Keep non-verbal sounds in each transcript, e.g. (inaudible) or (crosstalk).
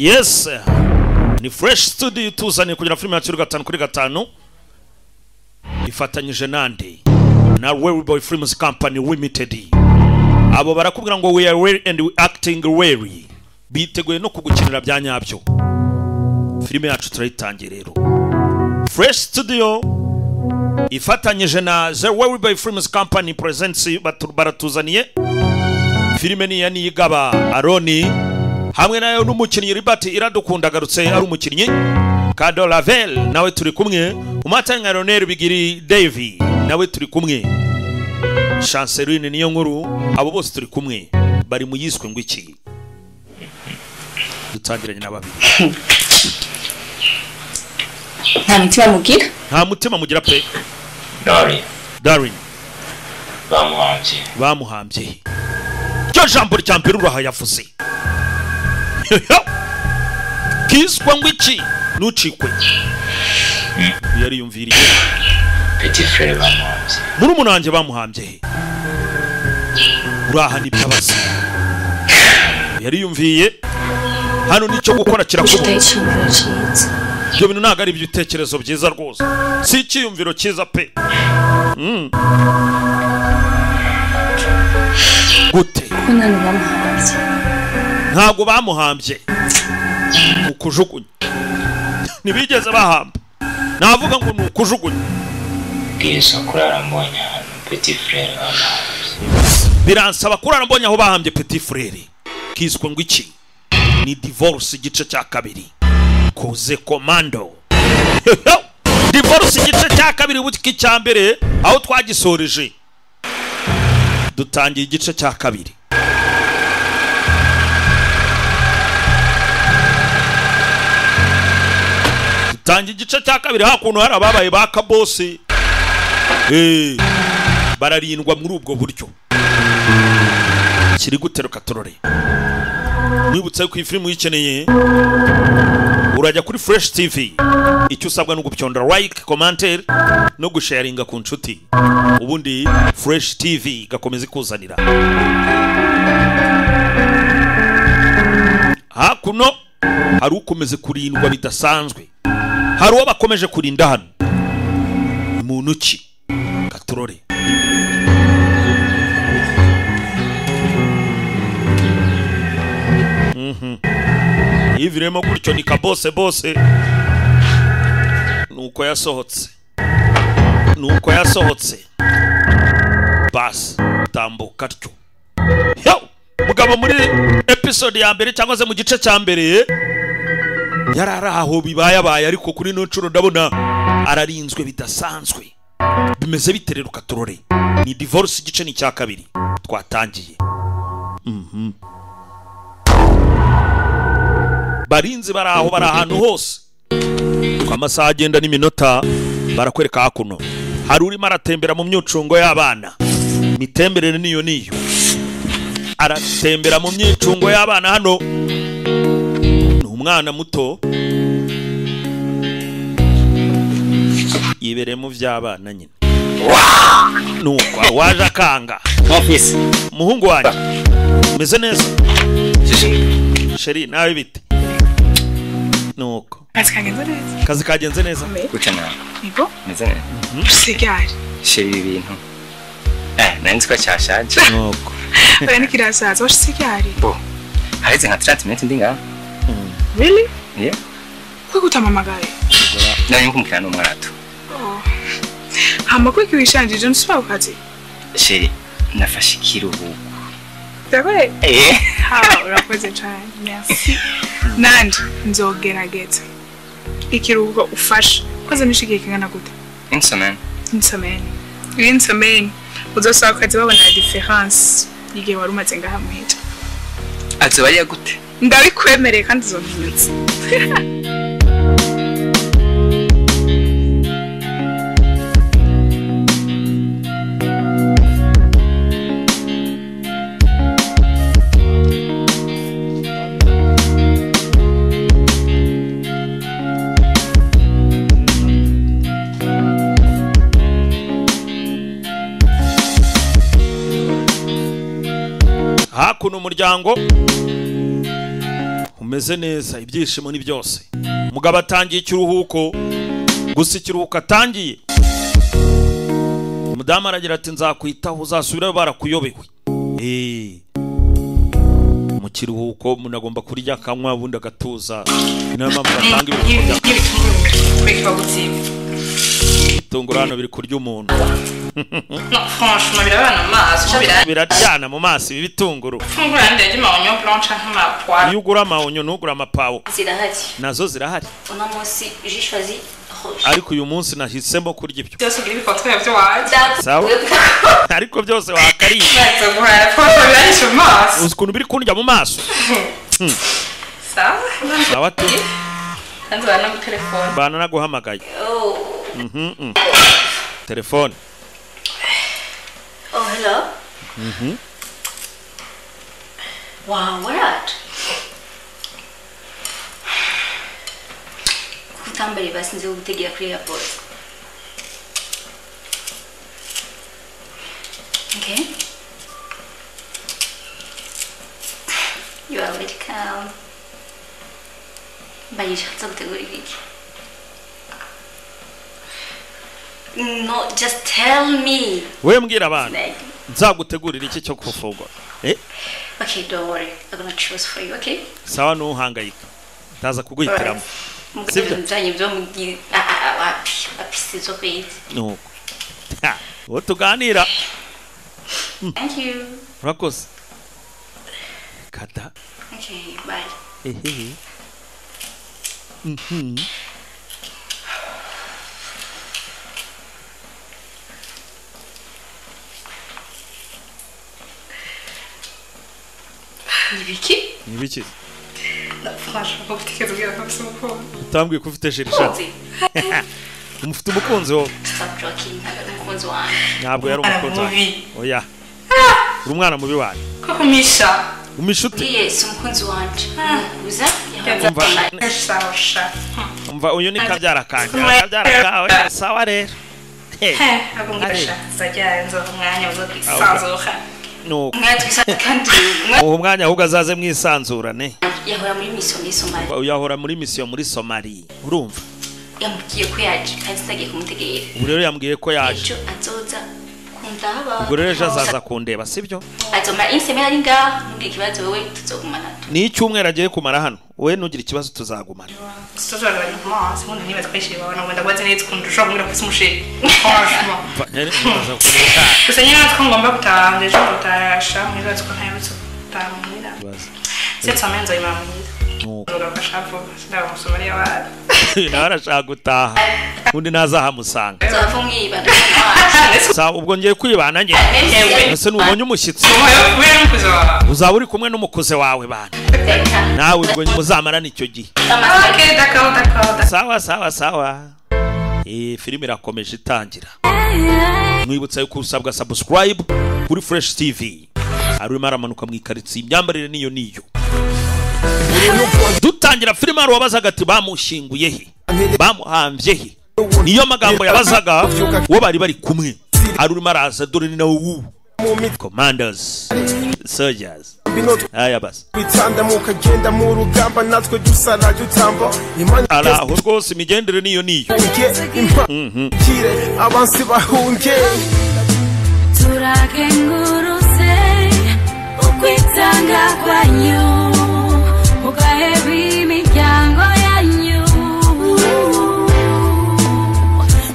yes ni fresh studio ituzaniye kugira filime yacu gatanu kuri gatanu. Ifatanyije nande na Boy Films Company Limited. Abo barakubwira ngo we are well and we acting wary biteguye no kugukinira bya nyabyo. Filime yacu turayitangiye rero. Fresh studio ifatanyije na The Boy Films Company presents baratuzaniye. Filime ni iya niyigaba aroni. Hamwe na yo n'umukinnyi ribati iradukunda agarutse ari umukinnyi kado ravel nawe turi kumwe. Umatanya ronel bigiri davy. Nawe turi kumwe. Chanceline niyo nkuru. Abo bose turi kumwe. Bari mu yiswe ngo iki? Dutangiranye na babiri. (clears throat) Nta mutima mugira? Nta mutima mugira pe. Dori darin bamuhambye. Bamuhambye. Ryo jambo rya mbere uraha yavuze. Kiswa ngo iki ntucikwe yariyumviriye Petit frere bamuhambye murumuna wanjye bamuhambye. He uraha n'ibyabazi yariyumviye hano ni cyo gukora kirakubona ibyo bintu ntabwo ari ibitekerezo byiza rwose. Si icyiyumviro cyiza pe. Mm. gute. Ntabwo bamuhambye. Ni ukujugunya. (laughs) Ntibigeze bahamba. Navuga ngo ni ukujugunya. Bwirizwa kurara mbonye ahantu frere bamuhambye biransaba kurara mbonye aho bahambye petit frere kiswe ngo iki? Ni divorce igice cya kabiri. Koze komando divorce igice cya kabiri buki icya mbere aho twagisoreje dutangiye igice cya kabiri. Dutangiye igice cya kabiri hakuntu hari ababaye ba kabosi. Eh, bararindwa muri ubwo buryo. Kiri guteruka turore. Mwibutsa yuko iyi filime uyikeneye? Urajya kuri fresh tv icyo usabwa ni ugupyondora like commentaire no gusharinga ku nshuti. Ubundi fresh tv igakomeza ikuzanira. Hakuno hari ukomeze kurindwa bidasanzwe. Hari uwo bakomeje kurinda hano? Muntu ki? Katurore yiviremo gutyo ni kabose bose. Nuko yasohotse. Nuko yasohotse. Basi tambuka atyo. Yo! mugabo muri episode ya mbere cyangwa se mu gice cya mbere yari ari aho bibayabaye ariko kuri ino nshuro ndabona ararinzwe bidasanzwe. Bimeze bitereruka turore ni divorce igice ni icya kabiri. Twatangiye. Mhm. barinzi bari aho bari ahantu hose. Uko amasaha agenda n'iminota barakwereka hakuno. Hari urimo aratembera mu myicungo y'abana. Imitemberere niyo niyo. Aratembera mu myicungo y'abana hano. Umwana muto yibereye mu by'abana nyine nuko waje akanga Office. umuhungu wanjye umeze neza sheri nawe bite nuko Akazi kagenze neza. akazi kagenze neza Gute nawe? Niko? Meze neza? Usigare. Shira ibi bintu. Eh, nari ko cyashaje. nuko Oya nikirasaza usigare. Bo. Haheze nka 30 minutes ndi ngaho. Really? Yeah. Kwe kutamamagaye. Nari nkumukira n'umwarato. Oh. Hama kwe kiwishanjije nsuba ukazi. Sheri, nafashe ikiruhuko. Ndakore. Eh. Ha, urakoze cyane. Merci. Nandi nzogerageza. Ikiruhuko ufashe. Koze nishigiye kingana gute? Insomene. Insomeni. Insomeni. Uzosaba ukazi babona la difference. Igihe wari umaze ngaha muhita. Azoba ari gute? Ndabikwemereye kandi uzompinyutse. hakuno umuryango umeze neza ibyishimo ni byose. Umugabo atangiye ikiruhuko gusa ikiruhuko atangiye. Umudamu aragira ati nzakwitaho uzasubirayo barakuyobewe. Eh. mu kiruhuko umuntu agomba kurya akanywa ubundi agatuza. Ni na yo mpamvu batanga ibiruhuko bya nk'ibitunguru kubera gutsinda ibitunguru hano biri kurya umuntu. Birabana mu maso sha birafungura biraryana mu maso ibi bitunguru iyo ugura amahonyo ntugura amapawo zirahari na zo zirahari ariko uyu munsi nahisemo kurya ibyo sawa ariko byose wakariye uzi ukuntu biri kundya mu maso sawa sawa tu kandi bana naguhamagaye telefone oh hello wow what at kutambere basi nze gutegera kuri airport okay. You are welcome. Mbayisha nza gutegura ibiki no just tell me. We mbwira abantu. Nzagutegurira iki cyo kufungura eh? Okay, don't worry. I'm gonna choose for you, okay? sawa ntuhangayika ndaza kuguhitiramo Sibyo? byanyu byo mugi ah wapi wapi sizo kwezi. nuko. Uwo tuganira. Thank you. urakoze. Kada Okay, bye. ehehe. Mhm. Ibiki? ni ibiki ko gutekereza ubwira ko bisa umukunzi utambwiye ko ufite shirisha Nzi. umufite umukunzi wo Stop joking. Ntabwo ntabwo yari umukunzi mubi. oya uri umwana mubi wanjye ko kumisha umishuti Uriye si umukunzi wanjye. Uza? Umva. uyu ni kabyara kanjye kabyara kawe sawa rero He, ntabwo mbwira zajya nzoha umwanya wo kwisanzura nuko. Uwo mwanya ahubwo azaze mwisanzurane yahora muri misiyo muri somali urumva? Yamubwiye ko yaje kandi sinagiye kumutegera. ubu rero yambwiye ko yaje. Azoza. Ubwo rero ejo azaza kundeba sibyo? Ni icyumweru agiye kumara hano. Wowe ntugire ikibazo tuzagumana. Gusa nyine natwe ngomba gutaha ejo gutasha mwiza ko ntaherutse gutaha muhira Ikibazo. setse wamenye nzayimara muhira Nuko. (laughs) Nawe arashaka gutaha undi ntazahamusanga (laughs) ubwo ngiye kwibana njye ese nubonye umushyitsi? Uzaba uri kumwe n'umukuze wawe bana. Nawe ubwo muzamarana icyo gihe. Sawa sawa sawa. Eh, filime irakomeje itangira. Mwibutsa yuko usabwa subscribe kuri fresh tv arimo aramanuka mu ikaritsiye imyambarire niyo niyo. Dutangira filime hari uwabazaga ati bamushyinguye he? Bamuhambye he? Niyo magambo yabazaga uwo bari bari kumwe. Ari urimo araza dore ni nawe wubu commanders soldiers. Aya basi. Bitanda mukagenda mu rugamba natwe dusara dutamba imana ari aho rwose imigendere niyo niyo. Abansi bahunge turakengurutse ukwitanga kwanyu. Yanyu.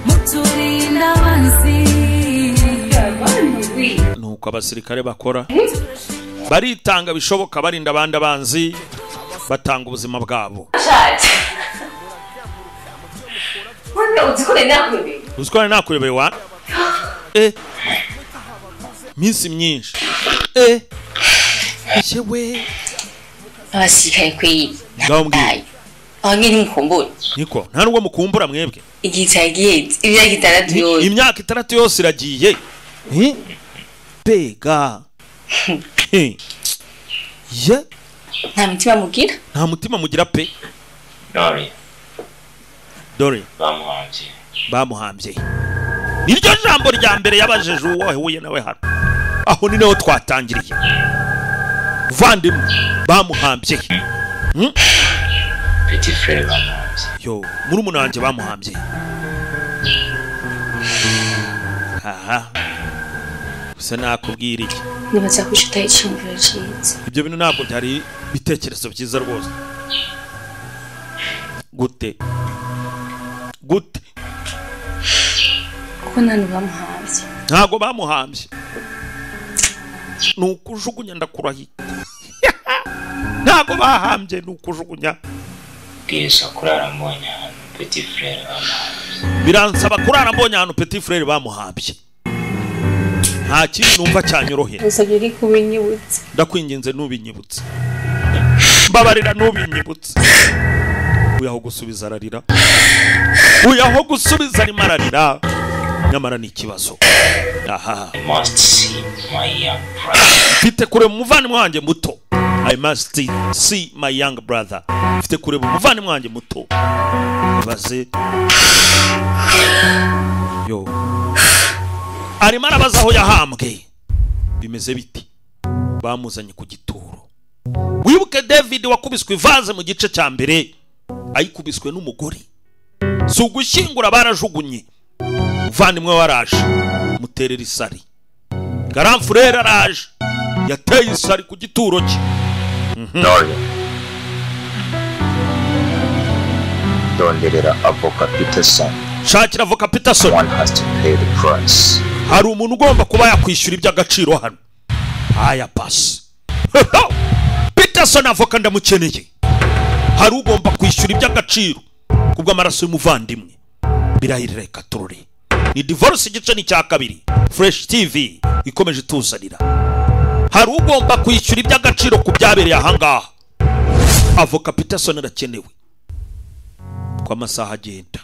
Muturinda abasirikare bakora. Baritanga bishoboka barinda abandi abanzi batanga ubuzima bwabo. Uziko nakuyobeye wa? Eh. Minsi myinshi. Eh. Yewe abasirikare ngaho mbwira aho nyine mukumbura niko nta nubwo mukumbura mwebwe igihe cyagihetse imyaka itandatu yose imyaka itandatu yose iragiye Eh? mbega Eh. ye nta mitima mugira nta mutima mugira pe nori dore bamuhanze bamuhambye niryo jambo rya mbere yabajije uwo wahuye nawe hano aho ni naho twatangiriye vandimwe bamuhambye. Hmm? bamuzi yo murumuna wanjye bamuhambye. Aha. Gusa nakubwira iki? Nibaza ko icyumviro cyiza. Ibyo bintu ntabwo byari ibitekerezo byiza rwose. Gute. Gute. Kuko nta bamuhabye ntabwo bamuhambye. Ni ukujugunya ndakurahiye (laughs) ntabwo bahambye ni ukujugunya bwiza kurara mbonye ahantu petit frere bamuzi biransaba kurara mbonye ahantu petit frere bamuhambye nta kindi numva kubinyibutsa. Ndakwinginze nubinyibutse mbabarira nubinyibutse uyaho gusubiza ararira. Uyaho gusubiza arimo ararira. Nyamara ni ikibazo aha. Mfite kureba umuvandimwe wanjye muto. I must see my young brother. Mfite kureba umuvandimwe wanjye muto. Ibaze yo. Arimo arabaza aho yahambwe. Bimeze biti. Bamuzanye ku gituro. Wibuke david wakubiswe ivaze mu gice cya mbere. Ayikubiswe n'umugore. Si ugushyingura barajugunye. Umuvandimwe we araje muterera isari. Garamfurere araje yateye isari ku gituro cye. Dorian. Donderera avoka Peterson. shakira avoka price. hari umuntu ugomba kuba yakwishyura iby'agaciro hano. Aya pasi peterson avoka ndamukeneye. Hari ugomba kwishyura iby'agaciro kubw'amaraso y'umuvandimwe. Birahirira reka turore. Ni divorce igice ni icya kabiri. Fresh tv ikomeje ituzanira hari ugomba kwishyura iby'agaciro ku byabereye ahangaha avoka peterson arakenewe. Ko amasaha agenda.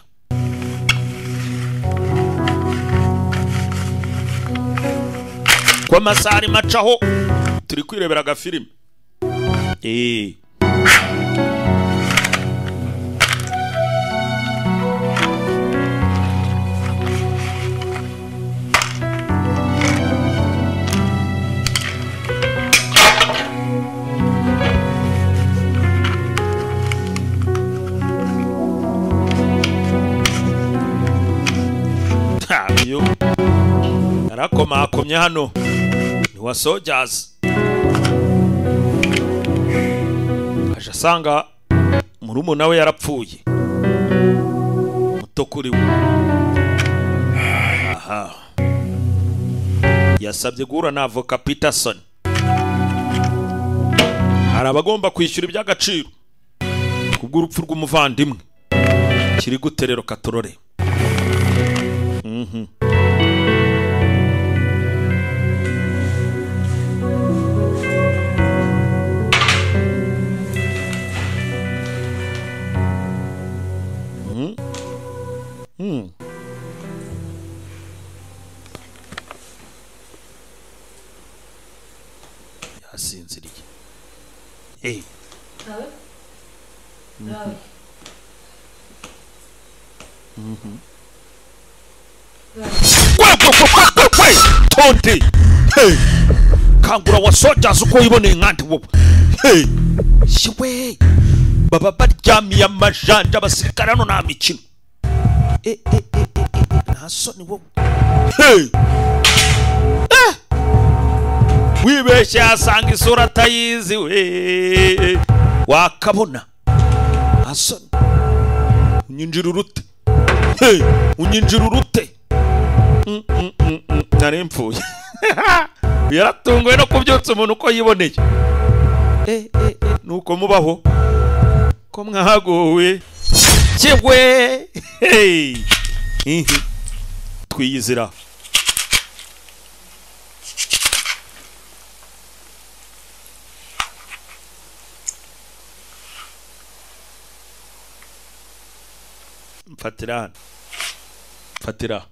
Ko amasaha arimo acaho turi kwirebera agafilime eee ntabyo yarakomakomye hano. Ni wa sojazi aje asanga murumuna we yarapfuye. Muto kuri we. Aha. Yasabye guhura na avoka peterson. Hari abagomba kwishyura iby'agaciro. Kubw'urupfu rw'umuvandimwe. Kiri guterero katorore. Mhm. yasinziriye hey. kwekwekwekwe tonde hey. kangura wa sojazi uko wiboneye nkandi wowe hey. shiwe baba baryamiye amajanja abasirikare hano nta mikino Nta soni wowe hey. Eh. wibeshye yasanga isura atayizi we wakabona. Nta soni unyinjira urute. Hey. unyinjira urute. Mm, mm, mm, nari mpfuye. (laughs) Yaratunguwe no kubyutsa umuntu uko yiboneye. Eh, eh, eh, nuko mubaho. Ko mwahaguwe. Hey. Ihi. twiyizira mfatira hano fatira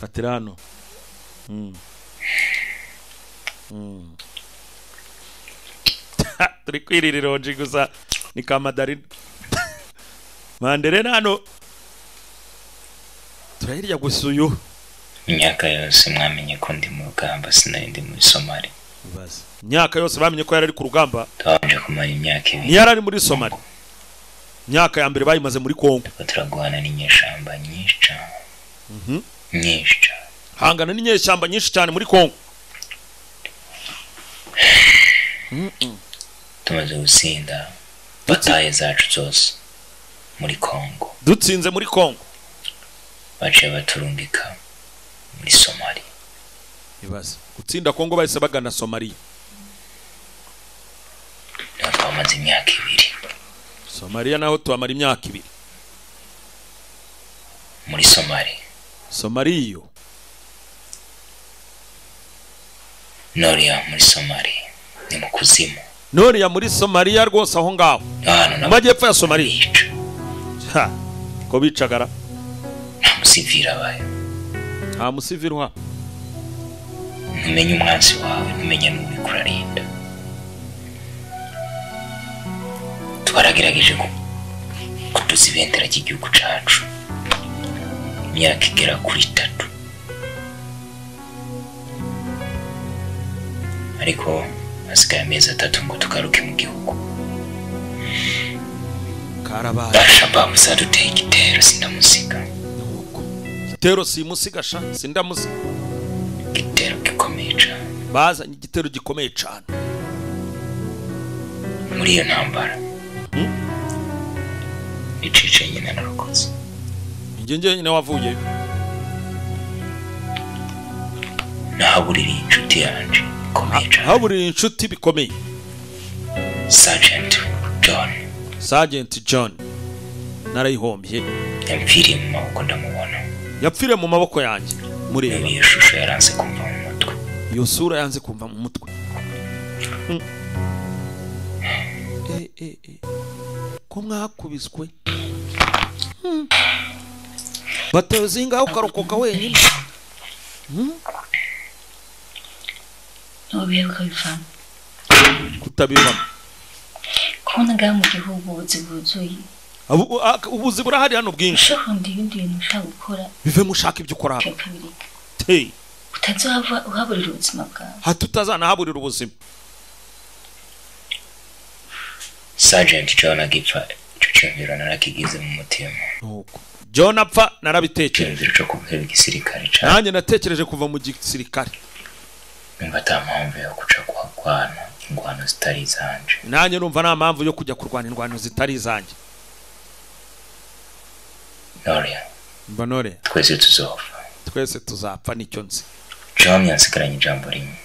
fatira hano Mm. Mm. (laughs) turi kwirira ironji gusa ni ka madarina manderena hano turahirya gusa uyu imyaka yose mwamenye ko ndi mu rugamba sinari ndi muri somali imyaka yose bamenye ko yari ari ku rugamba? Twabanje kumara imyaka ibiri. Ntiyari ari muri somali imyaka ya mbere bayimaze muri kongo ko turagwana n'inyeshamba nyinshi cyane Mhm. nyinshi cyane hangana n'inyeshyamba nyinshi cyane muri kongo (sighs) tumaze gutsinda bataye zacu zose. Muri kongo dutsinze muri kongo baciye baturungika muri somali ibaze. Gutsinda kongo bahise bagana somaliya ni ho twamaze imyaka ibiri. Somaliya naho tuhamara imyaka ibiri. Muri somali somaliya iyo noriya muri somali ni mu kuzimu. Noriya muri somaliya rwose aho ngaho. Mu majyepfo ya somaliya Ha, ko bicagara nta musivili abayo nta musivili uhaba ntumenye umwanzi wawe ntumenye n'uri kurarinda twaragerageje ku- kutuza ibendera ry'igihugu cacu. Imyaka igera kuri itatu. Ariko hasigaye amezi atatu ngo tugaruke mu gihugu. Karabaye alshababu zaduteye igitero sindamusiga nuko igitero simusiga sha sindamusiga igitero gikomeye cane. Bazanye igitero gikomeye cyane muri iyo ntambara. Icice nyine narokotse njye njyenyine wavuyeyo. Nahabuririye inshuti yanje. Ikomeye cane. haburiye inshuti bikomeye. Sergeant John Sergeant John narayihombye. Yamviriye mu maboko ndamubona. Yapfire mu maboko yanjye. Mureba. Reba iyo shusho yaranze kumva mu mutwe. Iyo sura yanze kumva mu mutwe. Mm. Eh, eh, eh. ko mwakubiswe? Mm. bateza ingaho ukarokoka wenyine ntubiheruka bivamo. Kutabivamo. Kubona ngaha mu gihugu ubuzi bwuzuye ubuzi burahari hano bwinshi. Ushobora kundi ibindi bintu ushaka gukora bive mushaka ibyo ukora. Hey, utazohava uhaburira ubuzima bwawe? Hato utazanahaburira ubuzima. Sergeant John agipfa ico cyumviro narakigize mu mutima. John apfa narabitekereje. Co kuvuhera igisirikare cane nanjye natekereje kuva mu gisirikare. Numva ata mpamvu yo kuca kuhagwana ingwano zitari izanje. Nanjye numva nta mpamvu yo kujya kurwana indwano zitari izanjye Noria mbonore twese tuzopfa twese tuzapfa ni cyo nzi. John yansigaranye ijambo rimwe.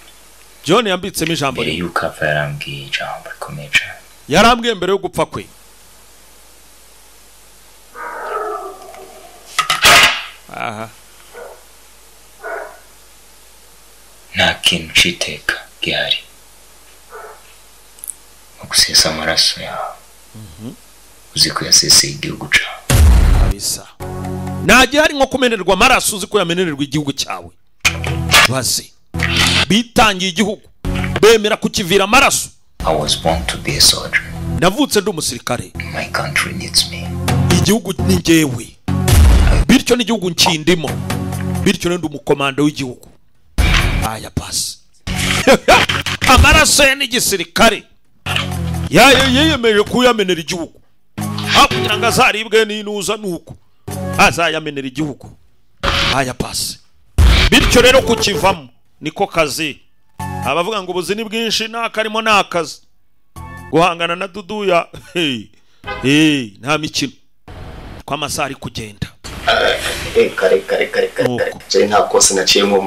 John yambitsemo ijambo mbere rimwe. yuko apfa yarambwiye ijambo rikomeye cane. Yarambwiye mbere yo gupfa kwe. Aha. Nta kintu c'iteka gihari. Gusesa amaraso yawe uzi ko yaseseye igihugu cawe. Kabisa. Nta gihari nko kumenerwa amaraso uzi ko yamenererwa igihugu cyawe baze bitangiye igihugu. Bemera kukivira amaraso. I was born to be a soldier. navutse ndi umusirikare. Igihugu ni njyewe. Bityo n'igihugu nkindimo bityo ndi umukomando w'igihugu. Aya pasi (laughs) amaraso ye n'igisirikare yayo yiyemeje kuyamenera igihugu. Aho kugira ngo azaribwe n'inuza nuko. Azayamenera igihugu. Aya pasi. Bityo rero kukivamo niko kazi. Abavuga ngo ubuzi ni bwinshi n'akarimo ni akazi guhangana na duduya hey, hey, nta mikino. Ko amasaha ari kugenda. Eh, kare kare kare kare kare. Nuko. je nta kosa naciyemo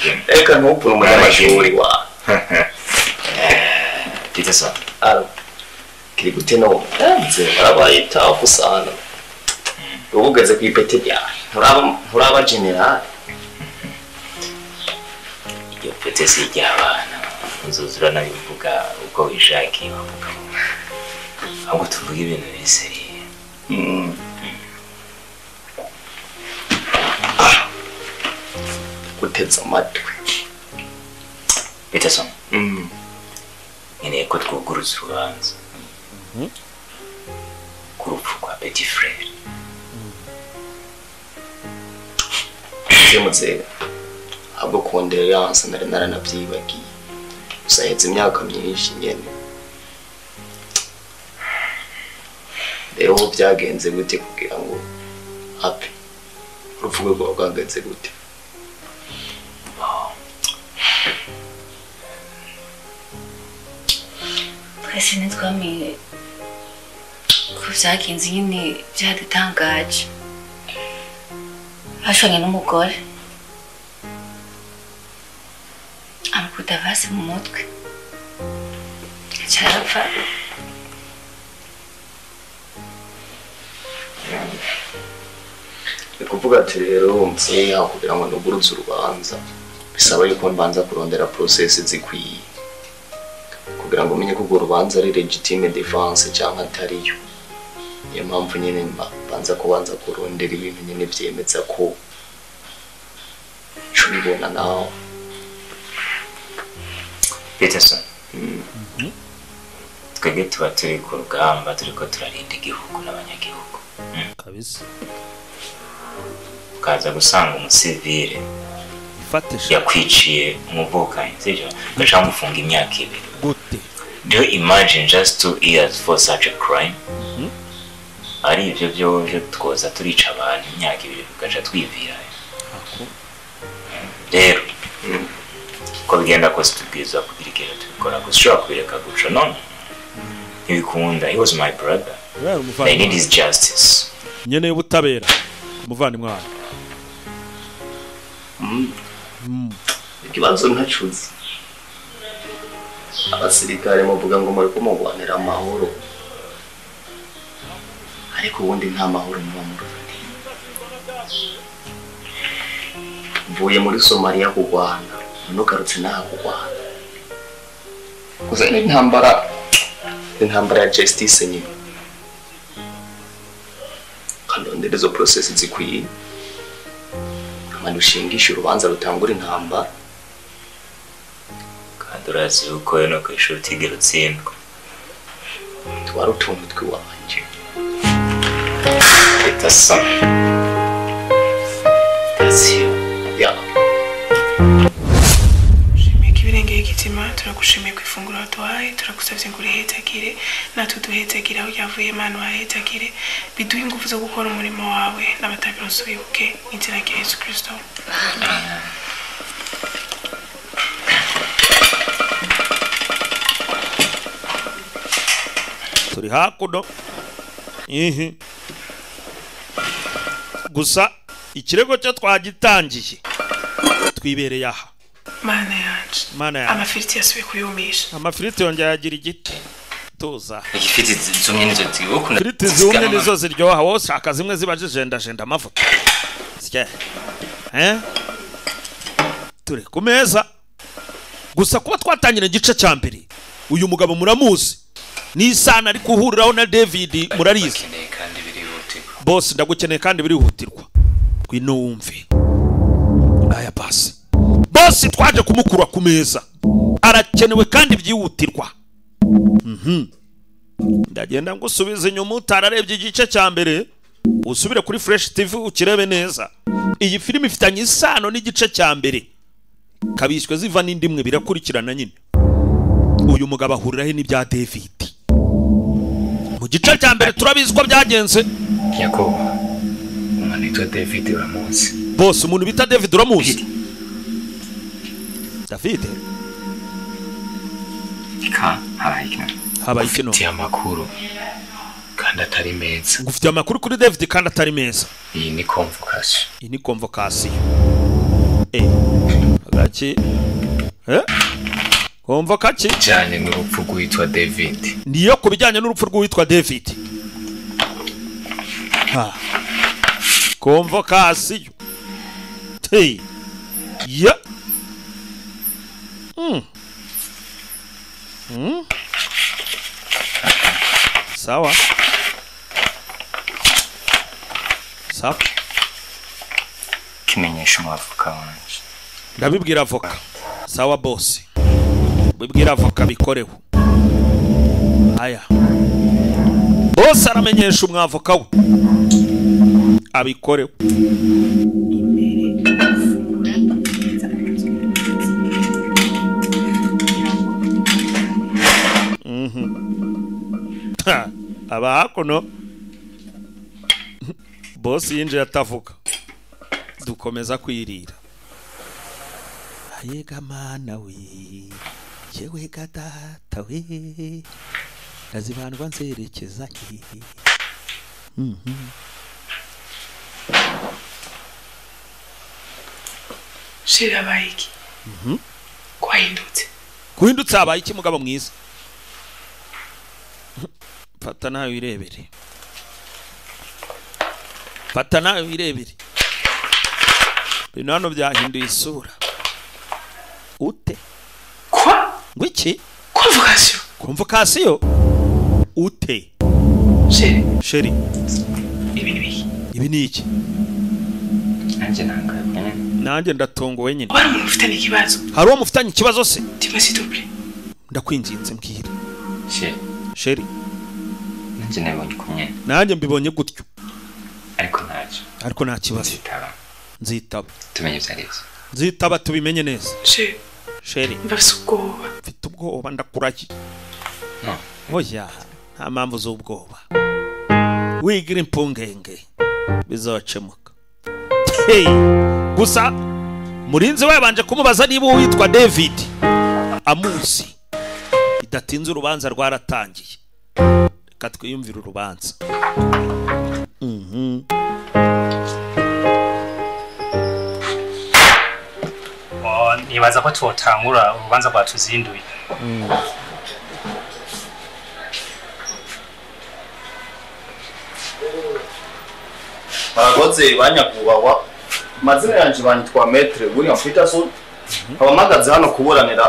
kimwe. reka ntupfure umunyamashuri wa Peterson. aro kiri gute no nze barabayita kusana ubu ugeze ku ipeti ryawe nturaba nturaba general Iryo pete si iry'abana. Uzuzura nabivuga uko wishakiye. Ahubwo tuvuge ibintu biri seriye. guteza amatwi Peterson. Nkeneye ko twuguruza urubanza ku rupfu rwa Petit Frere. je mutse ahubwo kondoleyanse nari naranabyibagiye gusa hetse imyaka myinshi nyene rero ubu byagenze gute kugira ngo hape urupfu rwe rwaba rwagenze gute twese ntitwamenye ko byagenze nyine byadutangaje bashwanye n'umugore amukubita vasi mu mutwe cyarapfa ni kuvuga ati rero aho kugira ngo nugurutse urubanza bisaba yuko mbanza kurondera process zikwiye. Kugira ngo umenye ko urwo rubanza ari legitime defense cyangwa atariyo niyo mpamvu nyine mba- mbanza kubanza kurondera ibintu nyine byemeza ko ubibona nawe peterson. Twebwe tuba turi ku rugamba turi ko turarinda igihugu n'abanyagihugu. Kabisa. Ukaza gusanga ifatisha yakwiciye umuvukanyi sibyo ugashaka gufunga imyaka ibiri. Gute? Do you imagine just two years for such a crime? Ari ibyo byo twoza turica abantu imyaka ibiri tugaca twivira rero uko bigenda kose tubwirizwa kugira ikintu tubikora gusa ushobora kubireka guca none ntibikunda. He was my brother. I need his justice. Nkeneye ubutabera. Umuvandimwe wawe ikibazo ntacuze abasirikare muvuga ngo muri kumugwanira amahoro. Ariko ubundi nta mahoro muba murufite mvuye muri somaliya kurwana none ugarutse naha kurwana gusa ni intambara intambara ya justice nyine. Kanondera izo process zikwiye. Kandi ushingisha urubanza rutangura intambara kandi urazi yuko no ku ishuri utigera utsindwa. Tuwari utuntu tw'iwanjye. Peterson that's you. Yeah. Igitima turagushimiye ku ifunguro waduhaye turagusabye ngo urihezagire natwe duhezagire aho ryavuye imana wahezagire biduhe ingufu zo gukora umurimo wawe n'abatabironse ubibuke mu izina rya yesu kirisito turi hakuno. Gusa ikirego cyo twagitangiye twibereye aha. Mana yawe amafiriti yasubiye kuyumisha amafiriti yongera agira igiti tuza igifite zumye nizo zibukunda firiti zumye nizo ziryoha wowe ushaka zimwe ziba zijendajenda amavuta eh turi ku meza gusa kuba twatangira igice cya mbere uyu mugabo muramuzi n'isana ari guhuriraho na david murarizi bose ndagukeneye kandi birihutirwa ngwino wumve aya basi bose twaje kumukura ku meza. Arakenewe kandi byihutirwa. Mhm. ndagenda ngusubiza inyuma utararebye igice cya mbere. Usubire kuri fresh tv ukirebe neza. Iyi filime ifitanye isano n'igice cya mbere. Kabishywe ziva n'indi imwe birakurikirana nyine. Uyu mugabo ahuriraho n'ibya david. Mu gice cya mbere turabizi ko byagenze. Bose umuntu bita david uramuzi david ka habaye ikintu habaye ikino ufitiye amakuru kandi atari meza. Ngufitiye amakuru kuri david kandi atari meza. Iyi ni convocation. Iyi ni convocation. Eh. Agaki eh? Convocation? Ijyanye n'urupfu rw'uwitwa david. Niyo ku bijyanye n'urupfu rw'uwitwa david. Ha. Convocation. Hey ya mm. Mm. sawa. Sawa. Kimenyesha umwavoka wanjye ndabibwira avoka sawa bose bibwira avoka bikorewe. aya. Bose aramenyesha umwavoka we abikoreho aba hakuno bosi yinjiye atavuga. Dukomeza kwirira. Ayega mana we yewe ga data we ndazibandwa nzerekeza he? Mhm. shira abaye iki kwahindutse. Guhindutse habaye iki mugabo mwiza? Fata nawe wirebere fata nawe wirebere ibintu hano byahinduye isura. Ute? Ngo iki komvokasiyo ute. Sheri ibi ni iki? Nanjye ndatunguwe nyine hari uwo mufitanye ikibazo se? Ndakwinginze mbwira she sheri nanjye nabonye kumwe nanjye mbibonye gutyo. Ariko ntacyo. Ariko nta kibazo. Zitaba nzitaba. Tumenye ibyo ari byo nzitaba tubimenye neza. Sheri ubwoba. Mfite ubwoba ndakurahiye no. Oya nta mpamvu z'ubwoba. Wigira impungenge. Bizakemuka hey, gusa murinzi we yabanje kumubaza niba uwitwa david amuzi. Bidatinze urubanza rwaratangiye. Reka twiyumvire urubanza. Mhm. Nibaza ko twotangura urubanza rwatuzinduye barakoze ba nyakubahwa amazina yanjye banyitwa metre william peterson. Nkaba mpagaze hano kuburanira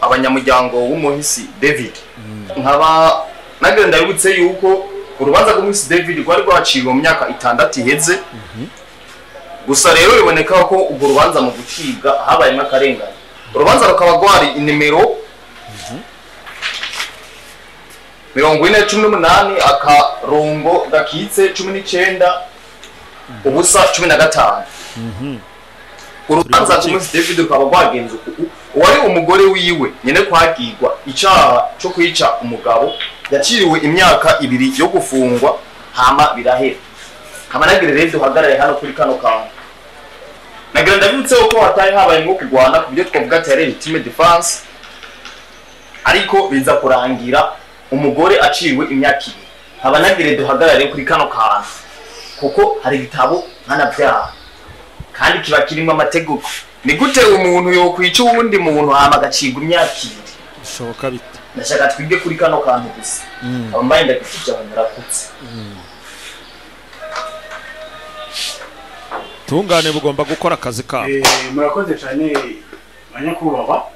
abanyamuryango w'umuhisi david. Nkaba nagira ndabibutse yuko urubanza rw'umuhisi david rwari rwaciwe mu myaka itandatu iheze. Gusa rero biboneka ko urwo rubanza mu gucibwa habayemo akarengane urubanza rukaba rwari inimero mirongo ine cumi n'umunani akarongo gakitse cumi n'icenda ubusa cumi na gatanu. Urubanza ku munsi david rukaba rwagenze uwari umugore wiwe nyine kwagirwa icyaha cyo kwica umugabo. Yaciriwe imyaka ibiri yo gufungwa hama birahera. Nkaba nagira rero duhagarare hano kuri kano kantu. Nagira ndabibutseho ko hatari habaye nko kurwana ku byo twavuga ati legitime defense ariko biza kurangira umugore aciwe imyaka ibiri. Nkaba nagira duhagarare kuri kano kantu. Kuko hari ibitabo mpanabyaha kandi kiba kirimo amategeko. Ni gute umuntu yokwica uwundi muntu hama agacibwa imyaka ibiri? Bishoboka bite? Ndashaka twige kuri kano kantu gusa. Abambaye ndagafite abantu barakutse. Tungane bugomba gukora akazi kabo. Eh, murakoze cyane banyakubahwa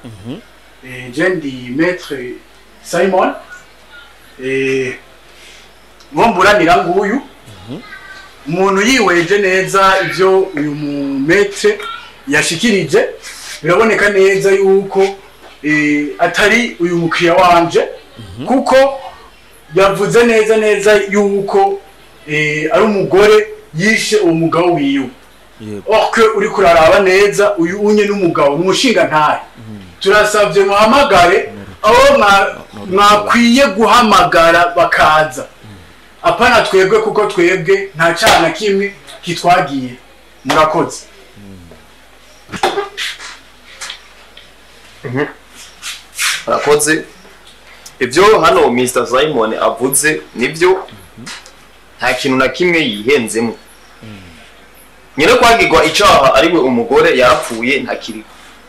Eh, je ndi maître simon. Eh, uwo mburanira nguyu umuntu yiweje neza ibyo uyu mu maître yashikirije. Biraboneka neza yuko eh, atari uyu mukiriya wanje kuko yavuze neza neza yuko eh, ari umugore yishe uwo mugabo wiwe. Orke uri kuraraba neza uyu unye n'umugabo ni umushinga ntayo turasabye muhamagare aho mwa- mwakwiye guhamagara bakaza. Apana twebwe kuko twebwe nta cyaha na kimwe kitwagiye. Murakoze. Arakoze. Ibyo hano mr simon avuze ni byo nta kintu na kimwe yihenzemo. Nyine kwagirwa icyaha ari we umugore yarapfuye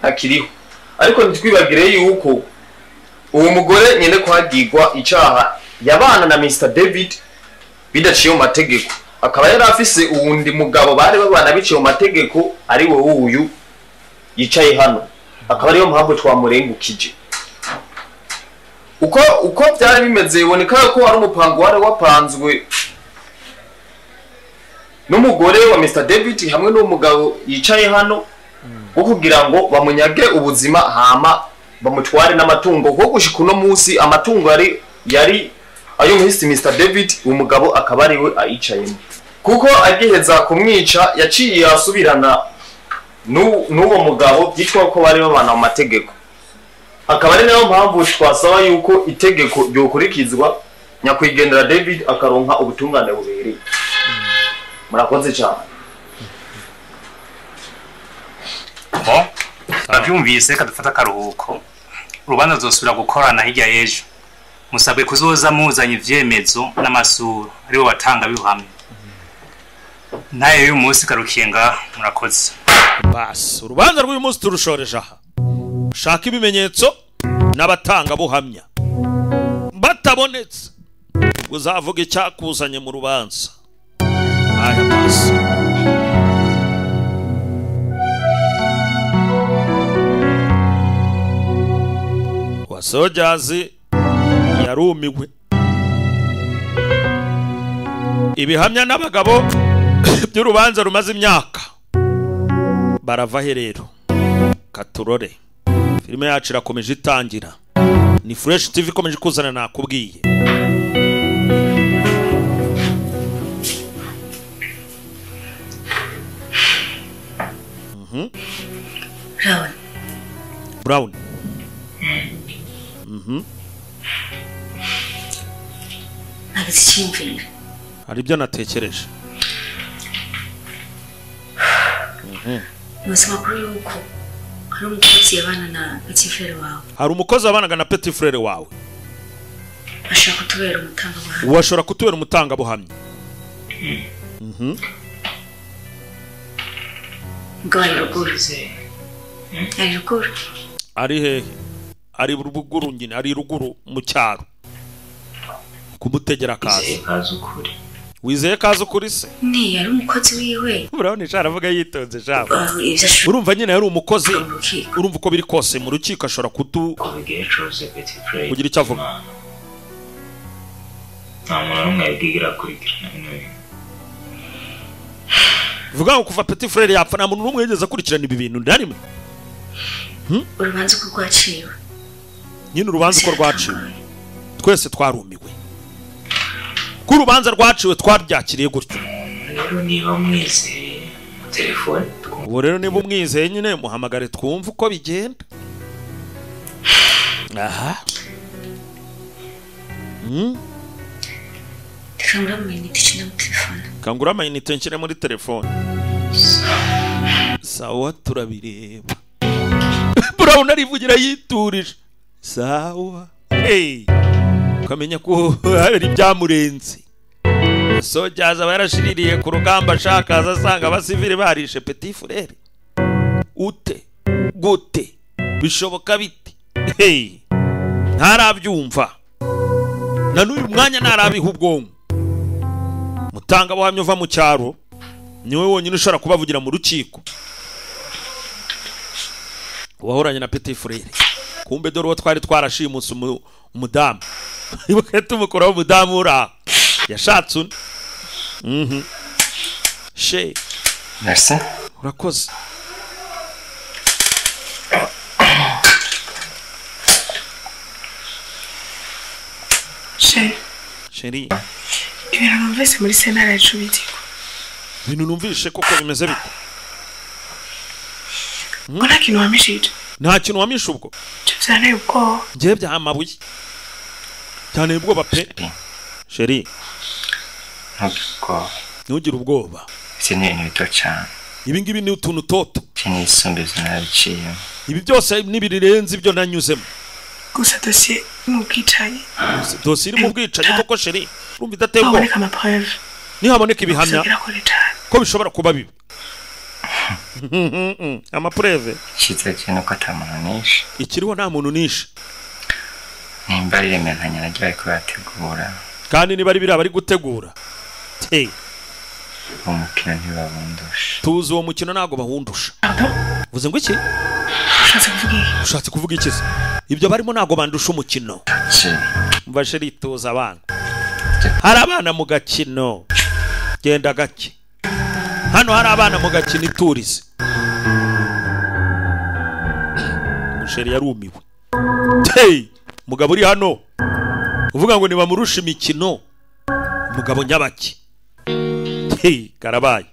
ntakiriho ariko ntitwibagire yuko uwo mugore nyine kwagirwa icyaha yabana na mr david bidaciye mu mategeko. Akaba yari afise uwundi mugabo bari babana biciye mu mategeko ari we wuyu yicaye hano. Akaba ariyo mpamvu twamurengukije. Uko uko byari bimeze biboneka ko hari umupango wari wapanzwe n'umugore wa Mr David hamwe n'umugabo yicaye hano wo kugira ngo bamunyage ubuzima hama bamutware n'amatungo. Kuko gushika uno munsi amatungo yari yari ayo muhisi Mr David uwo mugabo akaba ari we ayicayemo. Kuko agiheza kumwica yaciye asubirana n'u- n'uwo mugabo byitwa ko bari babana mu mategeko. Akaba ari na yo mpamvu twasaba yuko itegeko ryokurikizwa nyakwigendera david akaronka ubutungane bubereye. Murakoze cyane. Turabyumvise reka dufate akaruhuko. Urubanza ruzosubira gukorana hirya y'ejo. Musabwe kuzoza muzanye ivyemezo n'amasura ari bo batanga bihamye na yo y'uyu munsi garukiye ngaha murakoze. Basi urubanza rw'uyu munsi turushoreje aha. Shaka ibimenyetso n'abatangabuhamya batabonetse. Uzavuga icyakuzanye mu rubanza. Aya basi wasojyazi yarumiwe. Ibihamya n'abagabo (coughs) by'urubanza rumaze imyaka. Barava he rero. Katurore. Filime yacu irakomeje itangira. Ni fureshi tivi ikomeje kuzana nakubwiye. Mhm. Brown. Brown. Mhm. hari ibyo natekereje? (sighs) Mhm. umunsi makuru y'uko hari umukozi yabana na betifere wawe? Hari umukozi wabanaga na petit frere wawe? Ashaka kutubera umutangabuhamya? Uwo ashobora kutubera umutangabuhamya? Mhm. ubwo ari ruguru ari ruguru. Ari hehe? Ari ruguru nyine? Ari ruguru mu cyaro? Kumutegera akazi. Kazi ukuri. Wizeye kazi ukuri se? Ni yari umukozi wiwe. Urabona ishara avuga yitonze ashobora urumva nyine yari umukozi? Urumva uko biri kose mu rukiko ashobora kutu kugira icyo avuga. Nta muntu n'umwe yabwigira akurikirana bino bintu. Vuga ngo kuva petit frere yapfa nta muntu n'umwe yigeze akurikirana ibi bintu na rimwe. Urubanza uko rwaciwe. Nyine urubanza uko rwaciwe. Twese twarumiwe ko urubanza rwaciwe twaryakiriye gutyo. Rero niba mwizeye telefone ubu rero niba umwizeye nyine muhamagare twumve uko bigenda. Aha. Hmm? reka ngura amayinite icenda mu telefone? Kangura amayinite nshyire muri telefone. Sawa turabireba. (laughs) Urabona arivugira yiturije. Sawa. Hey. Ukamenya ko (laughs) hari ibyamurenze. Sojyaza aba yarashiririye ku rugamba ashaka aza asanga abasivili barishe petit frere ute gute bishoboka bite hey. ntarabyumva. Na n'uyu mwanya ntarabiha ubwonko. Mutangabuhamya uva mu cyaro ni we wonyine ushobora kubavugira mu rukiko. Wahoranye na petit frere kumbe dore uwo twari twarashimuse umudamu ibuke tumukuraho umudamu uri aho yashatse undi she merci urakoze she sheri ibintu numvise muri sentare yacu bitiko ibintu numvishe koko bimeze bite ngo nta kintu wamishije nta kintu wamishe ubwo? Byanteye ubwoba ngewe byamabuye cyane ubwoba pe. Sheri ntubwo ntugire ubwoba. Ivyo ni ibintu bito cane ibi ngibi ni utuntu toto. Ni isumbizo narabiciyemo ibi byose n'ibirenze ibyo nanyuzemo. Gusa dosiye ni ubwicanyi. Dosiye iri mu bwicanyi koko sheri urumva idateye ubwoba nihaboneka ibihamya cyane. Ko bishobora kuba bibi. (laughs) amapureve icyiza cye nuko ata muntu nishe. Ikiriho nta muntu nishe. Nimba ari rementanya naryo bariko barategura kandi niba ari biriya bari gutegura te. Uwo mukino ntibabundusha tuzi uwo mukino ntabwo bahundusha uvuze ngo iki? Ushatse kuvuga iki? Ushatse kuvuga iki se? Ibyo barimo ntabwo bandusha umukino. Ki- mva sheri tuza abana hari abana mu gakino. Genda gake hano hari abana mu gakino iturize umusheri yarumiwe. Umugabo uri hano. Uvuga ngo ntibamurusha imikino. Umugabo nyabaki. Karabaye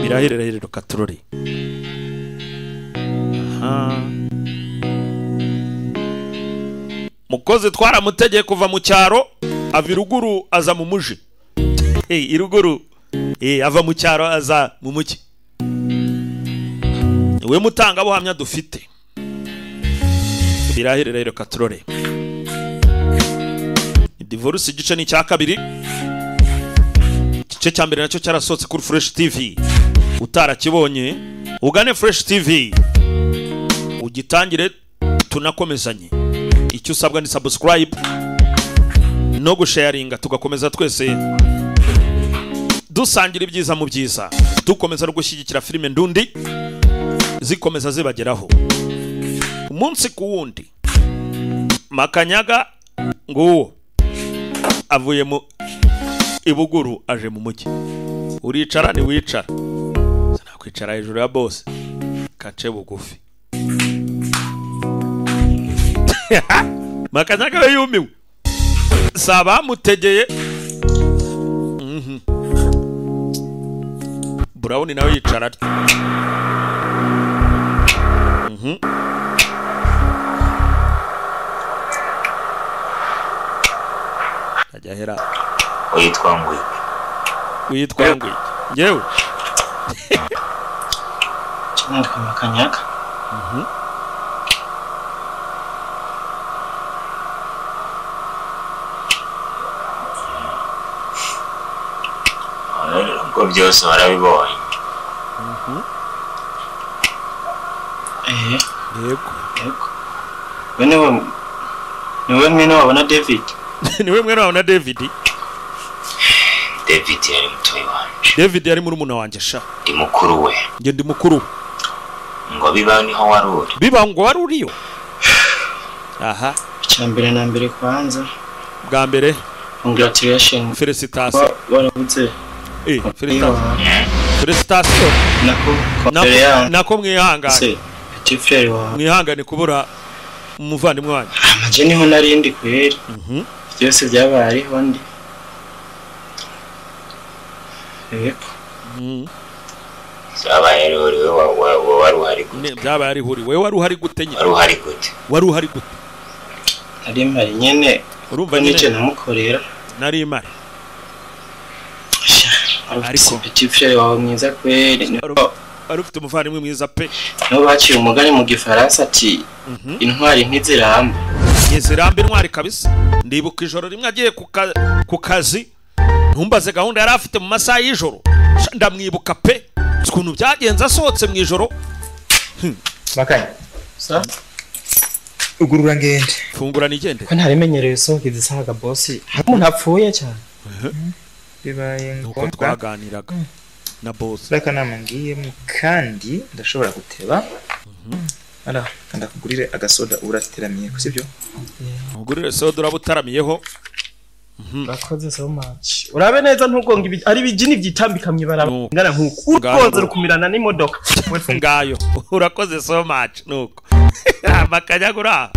biraherera herero katurore mukozi twaramutegeye kuva mu cyaro ava iruguru aza mu muji iruguru. Ava mu cyaro aza mu mujyi ni we mutangabuhamya dufite. Birahire rero katurore divorce igice ni icya kabiri. Igice cya mbere na cyo cyarasohotse kuri fresh tv utarakibonye ugane fresh tv ugitangire tunakomezanye. Icyo usabwa ni subscribe. No gusharinga tugakomeza twese. Dusangira ibyiza mu byiza. Dukomeza no gushyigikira filime ndundi zikomeza zibageraho. Umunsi ku wundi makanyaga nguwo avuye mu ibuguru aje mu mujyi uricara ntiwicara. Sinakwicara hejuru ya bose. Kace bugufi. (laughs) Makanyaga we yumiwe. Si abamutegeye Mhm. burawuni nawe yicara atyo Mhm. ajya ahera. Witwa ngwi witwa ngwi ngewe. Nitwa makanyaga ubwo byose warabibonye ehe yego. Yego. We ni we mwene wabona david? (laughs) Niwe mwene wawe na david. David yari mutoyi wanje david yari muri umuna wanjye sha. Ndi mukuru we. Njye ndi mukuru. Ngo biba ni ho wari uri. Biba ngo wari uriyo? (sighs) Aha. Icya mbere na mbere kwanza. Bwa mbere? Congratulation felicitation. Warabuze eh felicitation. Felicitation. Nako nako nako mwihangane. Frere wawe mwihangane kubura umuvandimwe wanyu. Amaje ni ho narindi kweri byose byabaye ariho ndi. Yego. Byabaye wa- wa- wa- wari uhari gute? Byabaye ari huri wewe wari uhari gute nyine? Wari uhari gute? Wari uhari gute? Nari mpari nyene urumva nyine? namukorera? Nari imari ariko petit frere wawe mwiza kweri wari ufite umuvandimwe mwiza pe. Niho baciye umugani mu gifaransa ati intwari ntiziramba nyizirambe intwari kabisa. Ndibuka ijoro rimwe agiye ku ka- ku kazi. Ntumbaze gahunda yari afite mu masaha y'ijoro. Ndamwibuka pe. Ukuntu byagenze asohotse mu ijoro. Makanya sa? Ugurura ngende. Fungura nigende ko ntarimenyereye sohoka izisaga bosi hari umuntu apfuye cyane? Bibaye nuko ngombwa. twaganiraga. Na boss. Akanama ngiyemo kandi ndashobora guteba. Ara ndakugurire agasoda urateramiye ko sibyo ugurire soda uraba utaramiyeho urakoze so much. Urabe neza ntugonga ibi- ari ibijini byitambika mu ibara ngana nk'uku urukonze rukumirana n'imodoka. (laughs) Ngayo. Urakoze so much nuko. (laughs) Amakanyagura.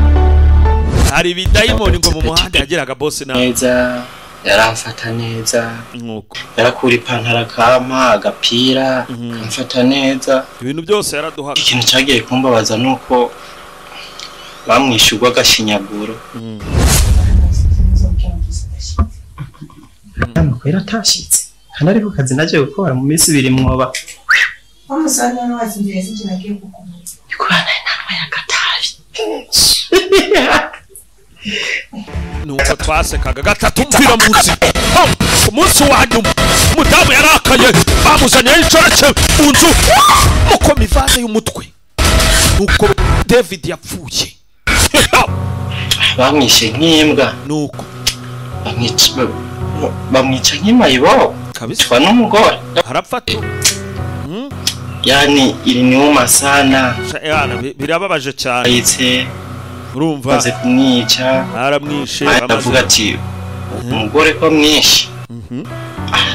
Hari ibidayimoni ngo mu muhanda yagiraga boss nawe. Neza. Yaramfata neza. Nuko yarakura ipantaro akampa agapira akamfata neza. Ibintu byose yaraduhaga. Ikintu cyagiye kumbabaza ni uko bamwishyurwa agashinyaguro. Amukwera atashitse kandi ari ku kazi nagiye gukora mu minsi ibiri mwoba. Wamusana n'uwazinjira zikina giye kukumenya. ikorana inama ya gatari. (laughs) nuko twasekaga gatatu mvira munsi Ho! ku munsi wa nyuma umudamu yarakaye bamuzaniye inshoreke mu nzu mukoma ivaze y'umutwe nuko david yapfuye bamwishe nk'imbwa nuko bamwica ba- bamwica nk'imayibo kabisa n'umugore harapfata yani iri niuma sana yana bi- birababaje cyane urumva? Maze kumwica baramwishe aravuga ati umugore ko mwinshi.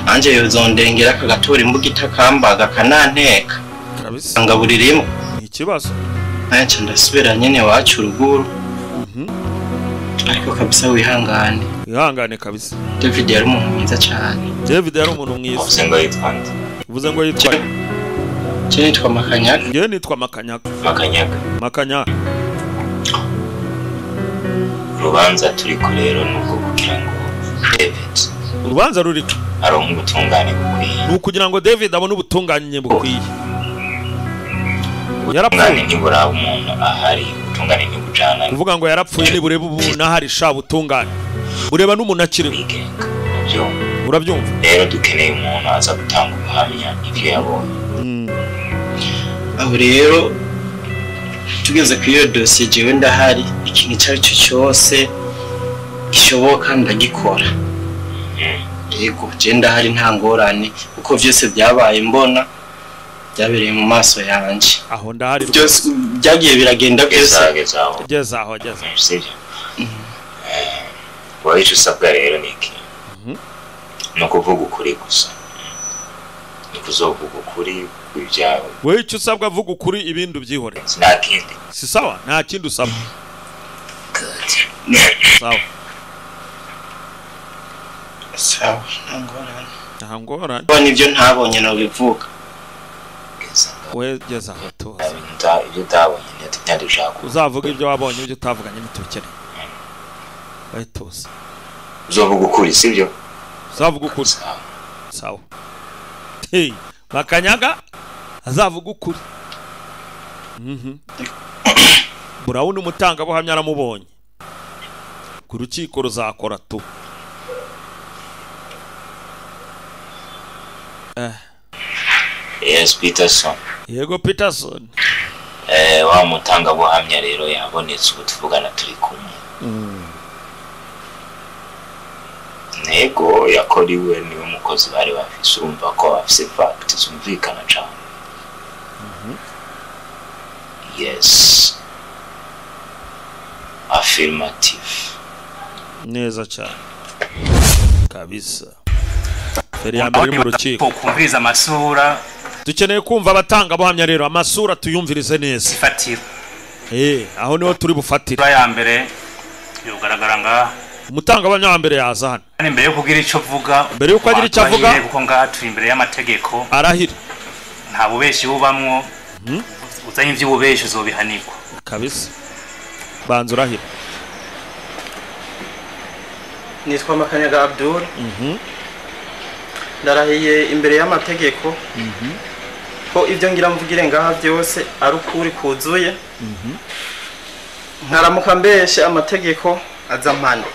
Nanjye yozondengera akagatura imbuga itakambaga akananteka kabisa. Anga buri rimwe. Ni ikibazo. Nanjye ndasubira nyine wacu uruguru. Ariko kabisa wihangane. Wihangane kabisa. David yari umuntu mwiza cyane. David yari umuntu mwiza. Uvuze ngo yitwa nde? Uvuze ngo yitwa cyo nitwa makanyaga. Ngewe nitwa makanyaga. Makanyaga. Makanyaga. Uri urubanza turiko rero ni ubwo kugira ngo david urubanza ruri aronke ubutungane bukwiye. Ni ukugira ngo david abone ubutunganye bukwiye. Ubutungane yarapfuye ntiburaba umuntu ahari ubutungane ntibujana. Kuvuga ngo yarapfuye nibureba ubu nahari sha butungane. Bureba n'umuntu akiriho urabyumva. Rero dukeneye umuntu aza gutanga ubuhamya ibyo yabonye. Aho rero tugeze kuri iyo dosiye jewe ndahari ikintu icyo ari cyo cyose gishoboka ndagikora. Yego je ndahari nta ngorane kuko byose byabaye mbona byabereye mu maso yanje. Aho ndahari byose byagiye biragenda byose geza aho sibyo wowe icyo usabwa rero ni iki ni ukuvuga ukuri gusa. Ni kuzovuga ukuri kw'ibyawe wowe icyo usabwa vuga ukuri ibindi ubyihorere. Nta kindi. Si sawa? Nta kindi usabwa. Sawa. Sawa. Nta ngorane. Nta ngorane. Nibyo ntabonye nobivuga we geza aho tuzi. Ibyo utabonye ntiyari ushaka uzavuga ibyo wabonye ibyo utavuganye ntitubikeneye we tuzi. Uzovuga ukuri sibyo uzavuga ukuri. Sawa. Bakanyaga? Azavuga ukuri. Mhm. burawuni umutangabuhamya aramubonye. Ku rukiko ruzakora tu. Eh, yes peterson. Yego peterson. Eh, wa mutangabuhamya rero yabonetse ubu tuvugana turi kumwe. Ntego yakoriwe ni we mukozi bari bafise urumva ko bafise fact zumvikana cane. Yes affirmative. Neza cyane. Kabisa. Feri ya mbere mu rukiko kumviriza amasura. Dukeneye kumva abatangabuhamya rero amasura tuyumvirize neza. Ifatiro. Eh aho ni ho turi bufatire. Ya mbere yogaragara ngaha umutangabuhamya wa mbere yaza hano. mbere yo kugira icyo avuga Mbere yuko agira icyo avuga, kuko ngaha turi imbere y'amategeko. arahira. Nta bubeshi bubamwo. Uzanye iby'ububeshi uzobihanirwa kabisa. Banza urahira. Nitwa makanyaga abdul. Mhm. ndarahiye imbere y'amategeko. Ko ibyo ngira mvugire ngaha byose ari ukuri kuzuye. Nkaramuka mbeshe amategeko aza mpande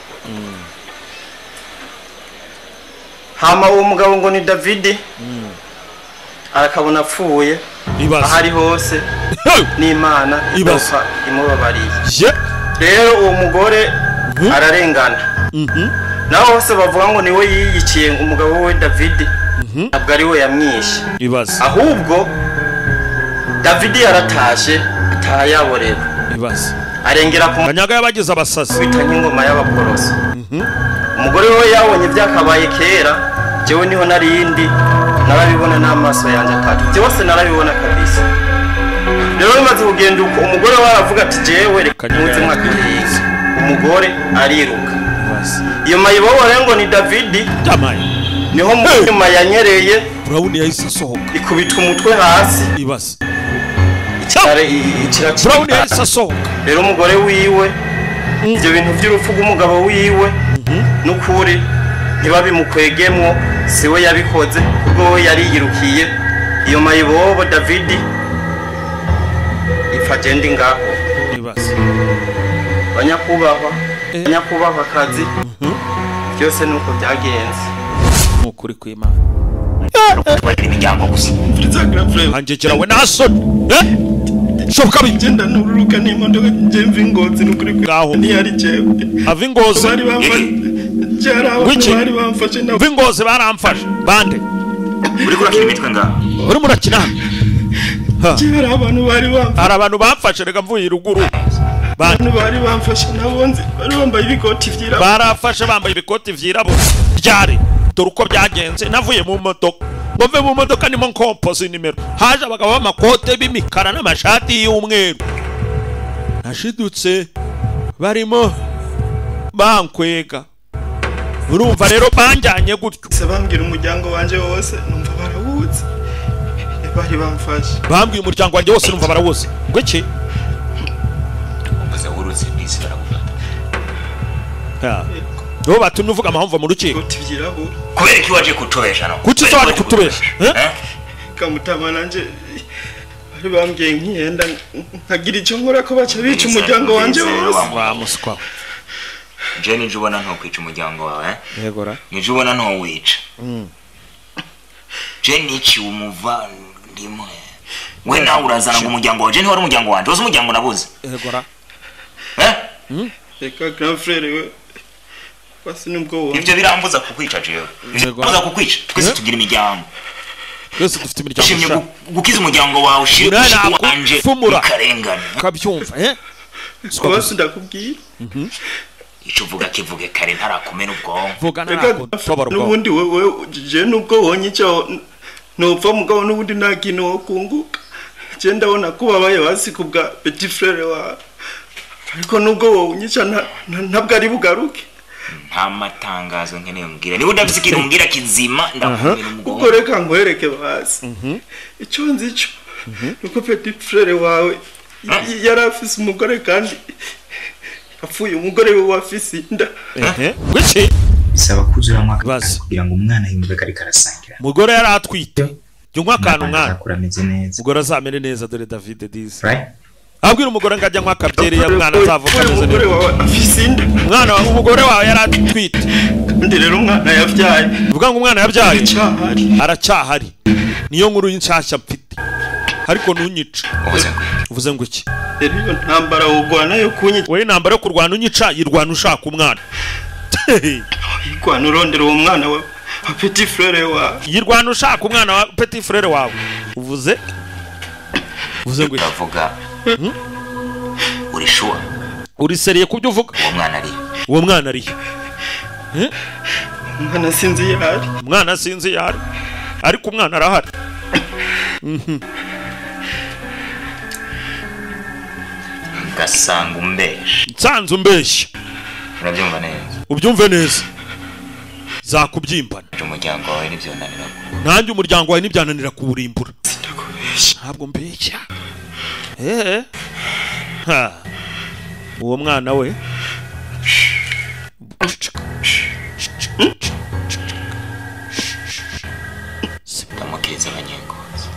hama uwo mugabo ngo ni davidi. Arakabona apfuye. Aho ari hose. N'imana idapfa imubabariye rero uwo mugore ararengana. Naho hose bavuga ngo ni we yiyiciye umugabo we davidi ntabwo ari we yamwishe. Ibaze. Ahubwo davidi yaratashe ataha yaborera ibaze. Arengera ku kanyaga yabagize abasazi. Bita nk'ingoma y'abaporoso umugore we yabonye byakabaye kera jewe ni ho narindi narabibona n'amaso yanjye atatu. Byose narabibona kabisa. Rero bimaze kugenda uko umugore we aravuga ati jewe reka ntuze mwakiriza umugore ariruka. Iyo mayibobo ngo ni davidi ni ho mu nyuma yanyereye. Burawuni yahise asohoka. Ikubita umutwe hasi. Ibaze burawuni yahise asohoka. Rero umugore wiwe ibyo bintu by'urupfu rw'umugabo wiwe n'ukuri ntibabimukwegemwo si we yabikoze ubwo we yariyirukiye. Iyo mayibobo davidi ipfa agenda ngaho ibaze banyakubahwa banyakubahwa akazi. Byose ni uko byagenze. Ni ukuri kw'imana. Imiryango gusa angekera we nta soni eh? Shoboka bigenda nururuka n'imodoka nje mva ingozi ni ukuri ngaho. Ntiyari jewe ava ingozi. Wiki? abantu bari bamfashe na ava ingozi baramfashe. Bande. Uri kurakira imitwe ngaho urimo urakina hari abantu bamfashe reka mvuye ruguru. Bari bamfashe nabo nzi bari bambaye ibikoti vyirabura barafashe bambaye ibikoti vyirabura ryari? Dore uko byagenze. Navuye mu modoka. Ngo mve mu modoka nimo nkompoza nimero. Haje abagabo b'amakote b'imikara n'amashati y'umweru. Nashidutse. Barimo bankwega. Urumva rero banjyanye gutyo. Se bambwira umuryango wanje wose numva barawuzi bari bamfashe. Bambwiye umuryango wanjye wose numva barawuzi ngo iki? Uvuze w'uruzi bisi baragufata. Niho batumye uvuga amahomvu mu rukiko. Kubera iki waje kutubesha no? Kuki se waje kutubesha? Eh? kamutama nanje bari bambwiye nkiyenda nkagira icyo nkora ko baca bica umuryango wanjye wose. Wa muswa je nije ubona ntokwica umuryango wawe eh? nije ubona ntowica je niciwe umuvandimwe. We nawe urazana ngo umuryango wawe je ntiwari umuryango wanje wose umuryango nabuze? Yegora reka grand frere we. Basi nubwo wumva ivyo birambuza kukwica jewe birambuza kukwica. Twese tugira imiryango. Twese dufite imiryango ushimye gukiza umuryango wawe ushire wanje kufumura. bikarengana ukabyumva eh? Basi ndakubwira ico uvuga kivuge kare ntarakumena ubwonko. Vuga reka n'ubundi wewe je nubwo wonye icyo nopfa mugabo n'ubundi nta kintu wo kunguka. Je ndabona ko babaye basi ku bwa petit frere wawe ariko nubwo wowe nta- ntabwo ari bugaruke. Nta matangazo nkeneye umbwira niba udafise ikintu umbwira kizima ndakumena ubwo ubwonko. Reka nkwereke basi icyo nzi cyo nuko petit frere wawe yari afise umugore kandi yapfuye umugore we wafise inda ehe. Wiki bisaba kuzuramo akabasi kugira ngo umwana yumve ko ariko arasangira. Umugore yari atwite. Jya unywa akantu mwana akura ameze neza. Umugore azamere neza dore david disi right? Abwira umugore ngo ajya anywa akabyeri ya mwana azavuka ameze inda umwana wawe umugore wawe yari atwite. Undi rero umwana yabyaye. Uvuga ngo umwana yabyaye. Aracyahari niyo nkuru y'inshyashya mfite. Ariko ntunyica uvuze ngo iki? Rero iyo ntambara wugwana yo kunyica. Wowe intambara yo kurwana unyica yirwana ushaka umwana. Yirwana urondera uwo mwana wa petit frere wawe. Yirwana ushaka umwana wa petit frere wawe. Uvuze? Uvuze ngo iki? Uravuga uri shuwa uri seriye kubyo uvuga? Uwo mwana ari uwo mwana arihe Eh? umwana sinzi iyo ari. Umwana sinzi iyo ari. Ariko umwana arahari. Ngasanga umbesha nsanze umbeshya urabyumva neza? Ubyumve neza. Zakubyimbana umuryango wawe ni byo nanira nanjye umuryango wawe ntibyananira kuwurimbura ntabwo mbeshya. Eee ha. Uwo mwana we. Ndamukiriza abanyengozi.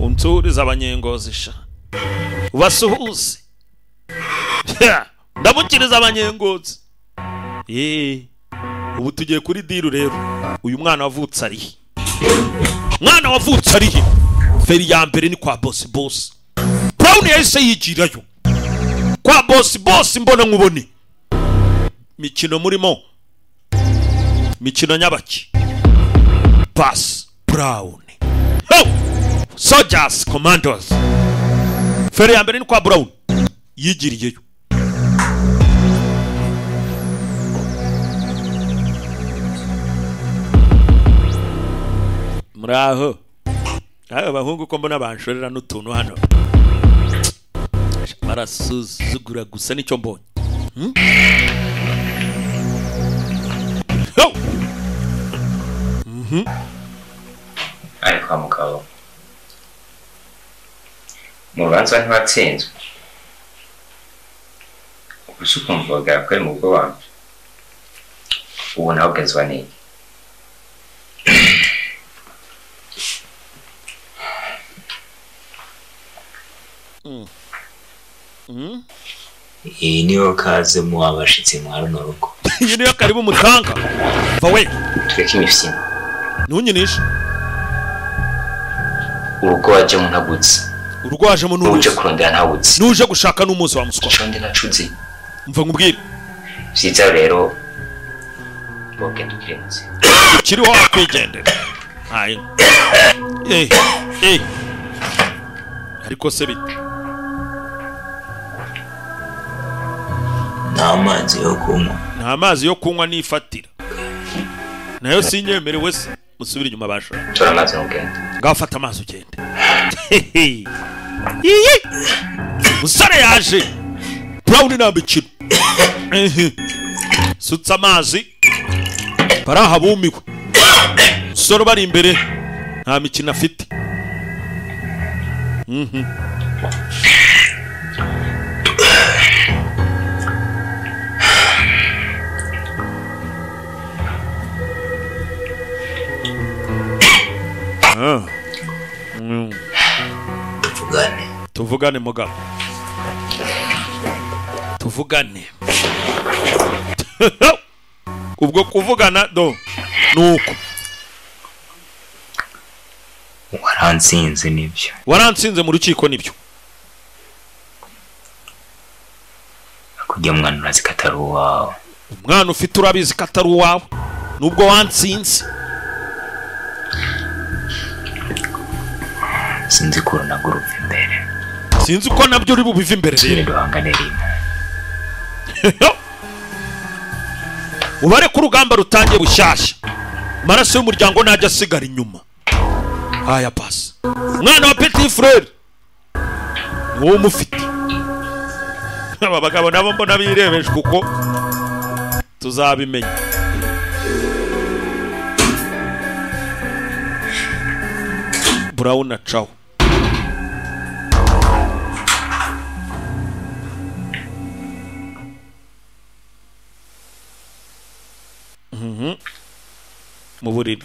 Unsuriza abanyengozi sha. Ubasuhuze! (laughs) ndamukiriza abanyengozi eee ubu tugiye kuri diru rero. Uyu mwana wavutse arihe mwana wavutse arihe feri ya mbere ni kwa bosi bosi brown yahise yigirayo. Kwa bosi bosi mbona nkubone. Mikino murimo. Mikino nyabaki. Pass brown. Soldiers commandos. Feri ya mbere ni kwa brown yigiriyeyo muraho aho abahungu ko mbona banshorera n'utuntu hano. Barasuzugura gusa ni cyo mbonye. Hmm? Mhm. ariko mugabo. Mu rubanza ntiwatsinzwe. Gusa ukumva ari mu bwo wanjye ubu nawe Mm. Mm. iyi niyo kaze mu abashitsi mwa runo rugo iyi niyo karibu mutanga va we. Tureke imifyino ntunyinishe urugo wajyamo ntagutse. Urugo wajemo uje n'uruzi kurondera ntagutse. N'uje gushaka n'umunsi wa muswa ndi nacuze. Mva nkubwire vyiza rero ukiri munsi ukiriho wakwigendera ariko se bite nta mazi yo kunywa nta mazi yo kunywa nifatira na yo sinyemerewe se musubire inyuma basha tora amazi n'ugenda ngaho fata amazi ugende musore yaje. Brown nta mikino (coughs) sutsa amazi bari aha bumiwe umusore ubari imbere nta mikino afite. Mhm. Ah. Mm. Tuvugane. Mugabo tuvugane. (laughs) Ubwo kuvugana do nuko. Waransinze ni byo. Waransinze mu rukiko ni byo. Kujya mwana urazi ko atari uwawe. Umwana ufite urabizi ko atari uwawe. Nubwo wansinze. Sinzi ko urunaga uruva imbere. Sinzi uko na byo uri bubive imbere rero. Duhangane rimwe. Ubare ko urugamba rutangiye bushyashya. Amaraso y'umuryango ntajya asigara inyuma. Aya pasi umwana wa petit frere ni wowe umufite. Aba bagabo nabo mbona birebeje kuko tuzabimenya. Burawuna cawo Mhm. mu buriri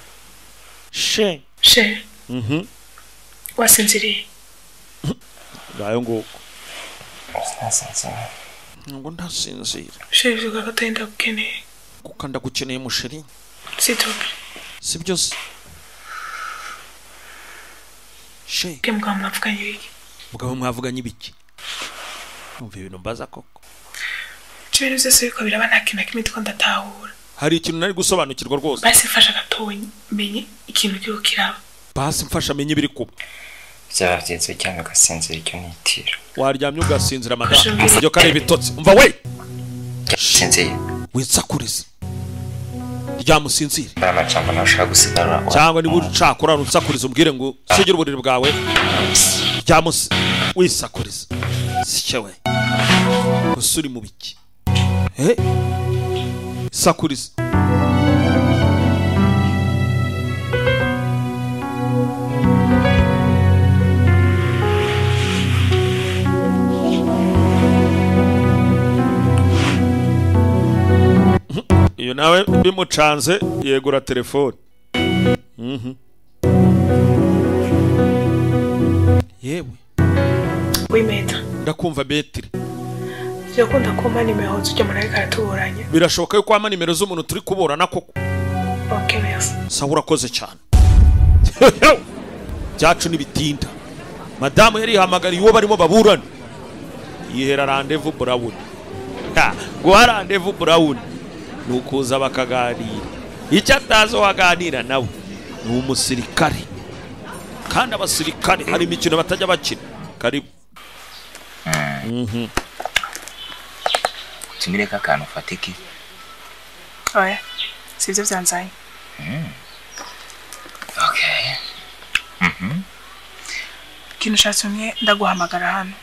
she she Mhm. wasinziriye ngayo nguko ngo ndasinzira she bivuga ko atari ndagukeneye kuko ndagukeneye musheri sitope sibyo se she bwe mugabo mwavuganye ibiki mugabo mwavuganye ibiki umva ibintu mbaza koko ibyo bintu byose biriko biraba nta kintu na kimwe ndiko ndatahura hari ikintu nari gusobanukirwa rwose. Basi mfasha gatonya menye ikintu kiriko kiraba. Basi mfasha amenye ibiri kuba. Byaba byiza cyangwa ugasinzira icyo nitira waryamye ugasinzira madamu ibyo kare ibitotsi. Umva we sinziye winsakurize ryamusinzire. Cyangwa niba ucakura unsakuriza umbwire ngo sugire uburiri bwawe. Ryamusi wisakuriza sicyo we gusa uri mu biki eh? Sakuriza iyo nawe bimucanze yegura telefone Mhm. yewe. Ndakumva betiri byakunda kumpa nimero tujya muri ariko aratuburanya birashoboka yuko wampa nimero z'umuntu turi kuburana koko. Ok merci. Sawa urakoze cyane. (laughs) Byacu ntibitinda. Madamu yari yihamagariye uwo barimo baburana. Yihera randevu burawuni Ha, guha randevu burawuni ni ukuza bakaganira. Icyo atazi waganira nawe ni umusirikare. Kandi abasirikare hari imikino batajya bakina. Karibu. Mhm. tumire ko akantu ufatike oya si ibyo byanzanye okay Mhm. ikintu cyatumye ndaguhamagara hano.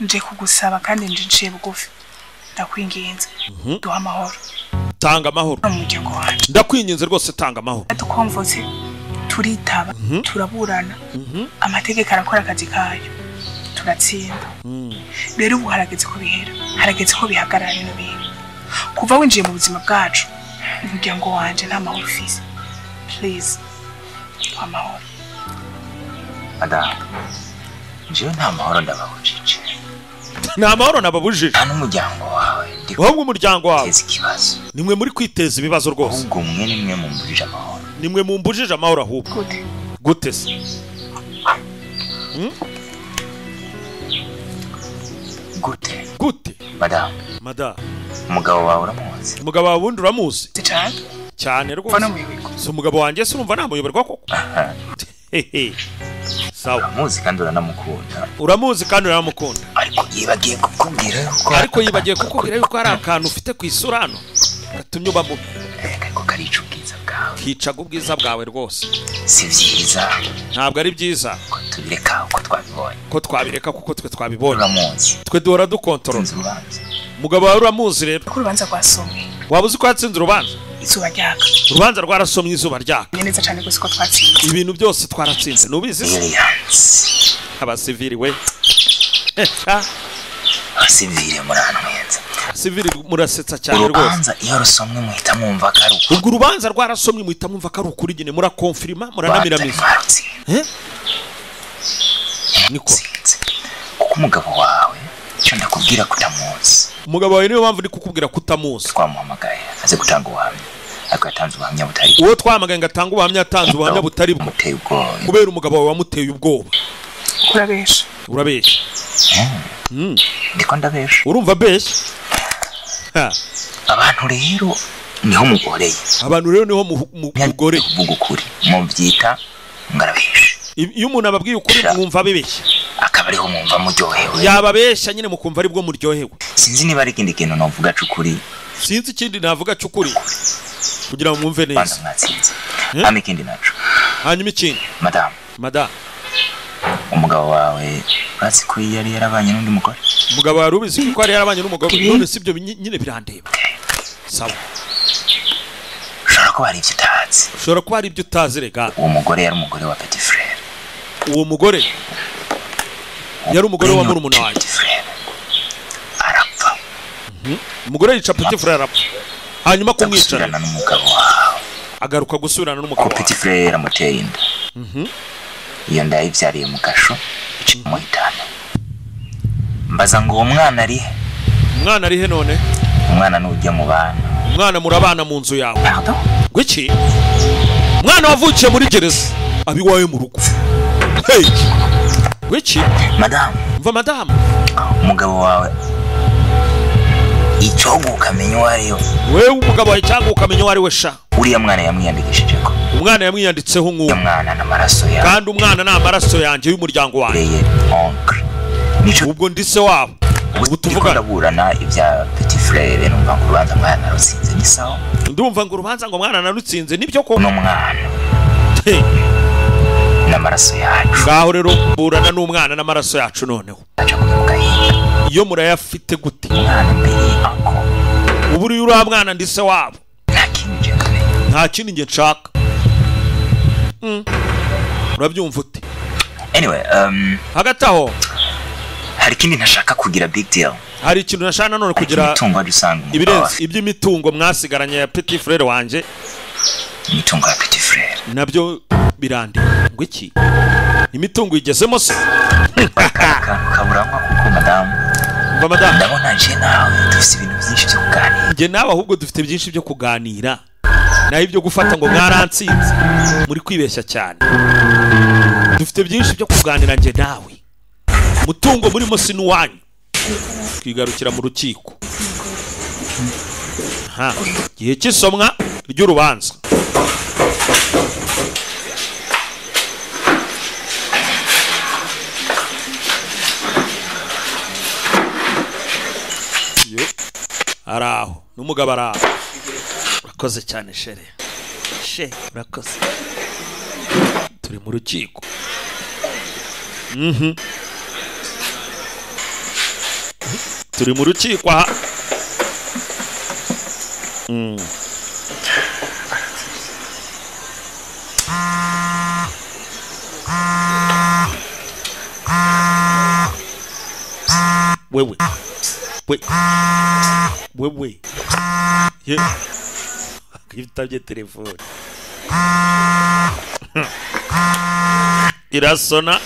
Nje kugusaba kandi nje nciye bugufi. Ndakwinginze. Mhm. duha amahoro. Tanga amahoro. Ndakwinginze rwose tanga amahoro. Dukomvutse turitaba turaburana. Amategeko arakora akazi kayo. Turatsinda rero ubu harageze ko bihera harageze ko bihagarara bino bintu. Kuva winjiye mu buzima bwacu umuryango wanjye nta mahoro ufise. Duha amahoro. Madamu njyewe nta mahoro ndababujije. Nta mahoro nababujije nta n'umuryango wawe. Ahubwo umuryango wawe. nimwe muri kwiteza ibibazo rwose. Ahubwo mwe ni mwe mumbujije amahoro. Nimwe mumbujije amahoro ahubwo. Gute? Gute se? Gute. Madamu madamu umugabo wawe uramuzi. Umugabo wawe wundi uramuzi? Cyane rwose. Si umugabo wanjye se urumva namuyoberwa koko? Sawa. Uramuzi kandi uranamukunda. Uramuzi kandi uramukunda ariko yibagiye kukubwira yuko ariko yibagiye kukubwira yuko hari akantu ufite ku isura hano gatumye uba mubi. Ariko karica kicaga ubwiza bwawe rwose. Si byiza. Ntabwo ari byiza. Tubireka uko twabibonye. Ko twabireka kuko twe twabibonye. Uramuzi twe duhora dukontorora. Umugabo wawe uramuzi rero. Ko urubanza rwasomwe waba uzi ko yatsinze urubanza? Izuba ryaka. Urubanza rwarasomye izuba ryaka. Neza cyane gusa ko twatsinze. Ibintu byose twaratsinze. Nubizi se? Aliens. abasivili we. Abasivile muranwenza sivili murasetsa cyane rwose. Urubanza iyo rusomwe muhita mwumva ko ari ubwo urubanza rwarasomwe muhita mwumva ko ari ukuri nyine. Murakonfirima muranamiramiza Eh? niko. Kuko umugabo wawe icyo ndakubwira ko utamuzi umugabo wawe niyo mpamvu ndi kukubwira ko utamuzi twamuhamagaye aze gutanga ubuhamya. Ariko yatanze ubuhamya butari uwo twamagaye ngo atange ubuhamya yatanze ubuhamya butari bwo. kubera umugabo wawe wamuteye ubwoba. Urabesha urabeshya ndiko ndabesha urumva abeshya. Abantu rero ni ho mugoreye. Abantu rero ni ho mu- mu- mugoreye. kuvuga ukuri. Mubyita ngarabesha. Iyo umuntu ababwiye ukuri mwumva abibeshya akaba ariho mwumva muryohewe. Yababeshya nyine mukumva ari bwo muryohewe. Sinzi niba ari ikindi kintu navuga c'ukuri. Sinzi ikindi navuga cy'ukuri kugira ngo mwumve neza. Mwatsinze. Hama ikindi naco. Hanyuma ikindi. Madamu madamu umugabo wawe urazi ko yari yarabanye n'undi mugore? Umugabo wari ubizi ko yari yarabanye n'umugabo none si ibyo nyi- nyine birandeba. Sawa ushobora kuba hari ibyo utazi. Ushobora kuba hari ibyo utazi rega. Uwo mugore yari umugore wa petit frere uwo mugore yari umugore wa murumuna wanjye. Arapfa. Mhm. umugore yica petit frere arapfa. Hanyuma kumwicara. Gusubirana n'umugabo wawe. Agaruka gusubirana n'umugabo ko petit frere yaramuteye inda. Mhm. Iyo nda yayibyariye mu gasho icamo itanu mbaza ngo uwo mwana ari he? Umwana ari he none? Umwana n'ujya mu bana umwana murabana mu nzu yawe. Gwiki umwana wavukiye muri gereza abiwawe mu rugo. Hey! Gwiki madamu mva madamu umugabo wawe. Icyogo ukamenya uwo ari we. Wewe umugabo wawe cyangwa ukamenya uwo ari we sha. Uriya mwana yamwiyandikishije ko umwana yamwiyanditseho nk'uwo kandi umwana ni amaraso yanjye y'umuryango wanjye. Ubwo ndi se wabo. Ubu tuvuga ndaburana ibya petit frere numva ngo urubanza mwana rusinze ni sawa? Ndumva ngo urubanza ngo mwana narutsinze ni byo ko? N'umwana n'amaraso yacu. Ngaho rero burana n'umwana n'amaraso yacu noneho. Iyo murayafite gute? Ubu uriya uriya mwana ndi se wabo. Nta kindi nge nshaka. Urabyumva ute? Anyway um, hagati aho. hari ikindi ntashaka kugira big deal. Hari ikintu nashaka nanone kugira ibirenze iby'imitungo mwasigaranye ya petit frere wanjye imitungo ya petit frere na byo birandeba ngo iki? Imitungo igezemo se? Kaburanywa kuko madamu mva madamu ndabona nje nawe dufite ibintu byinshi byo kuganira. Njye nawe ahubwo dufite byinshi byo kuganira. Naho ibyo gufata ngo mwaransinze muri kwibeshya cyane. Dufite byinshi byo kuganira njye nawe. Umutungo murimo si n'uwanyu. Twigarukira mu rukiko. Igihe cy'isomwa ry'urubanza. Ari aho. N'umugabo ari aho. Urakoze cyane shere she urakoze. Turi mu rukiko. Mhm. turi mu rukiko aha. Wewe we wewe ye yitabye telefone irasona.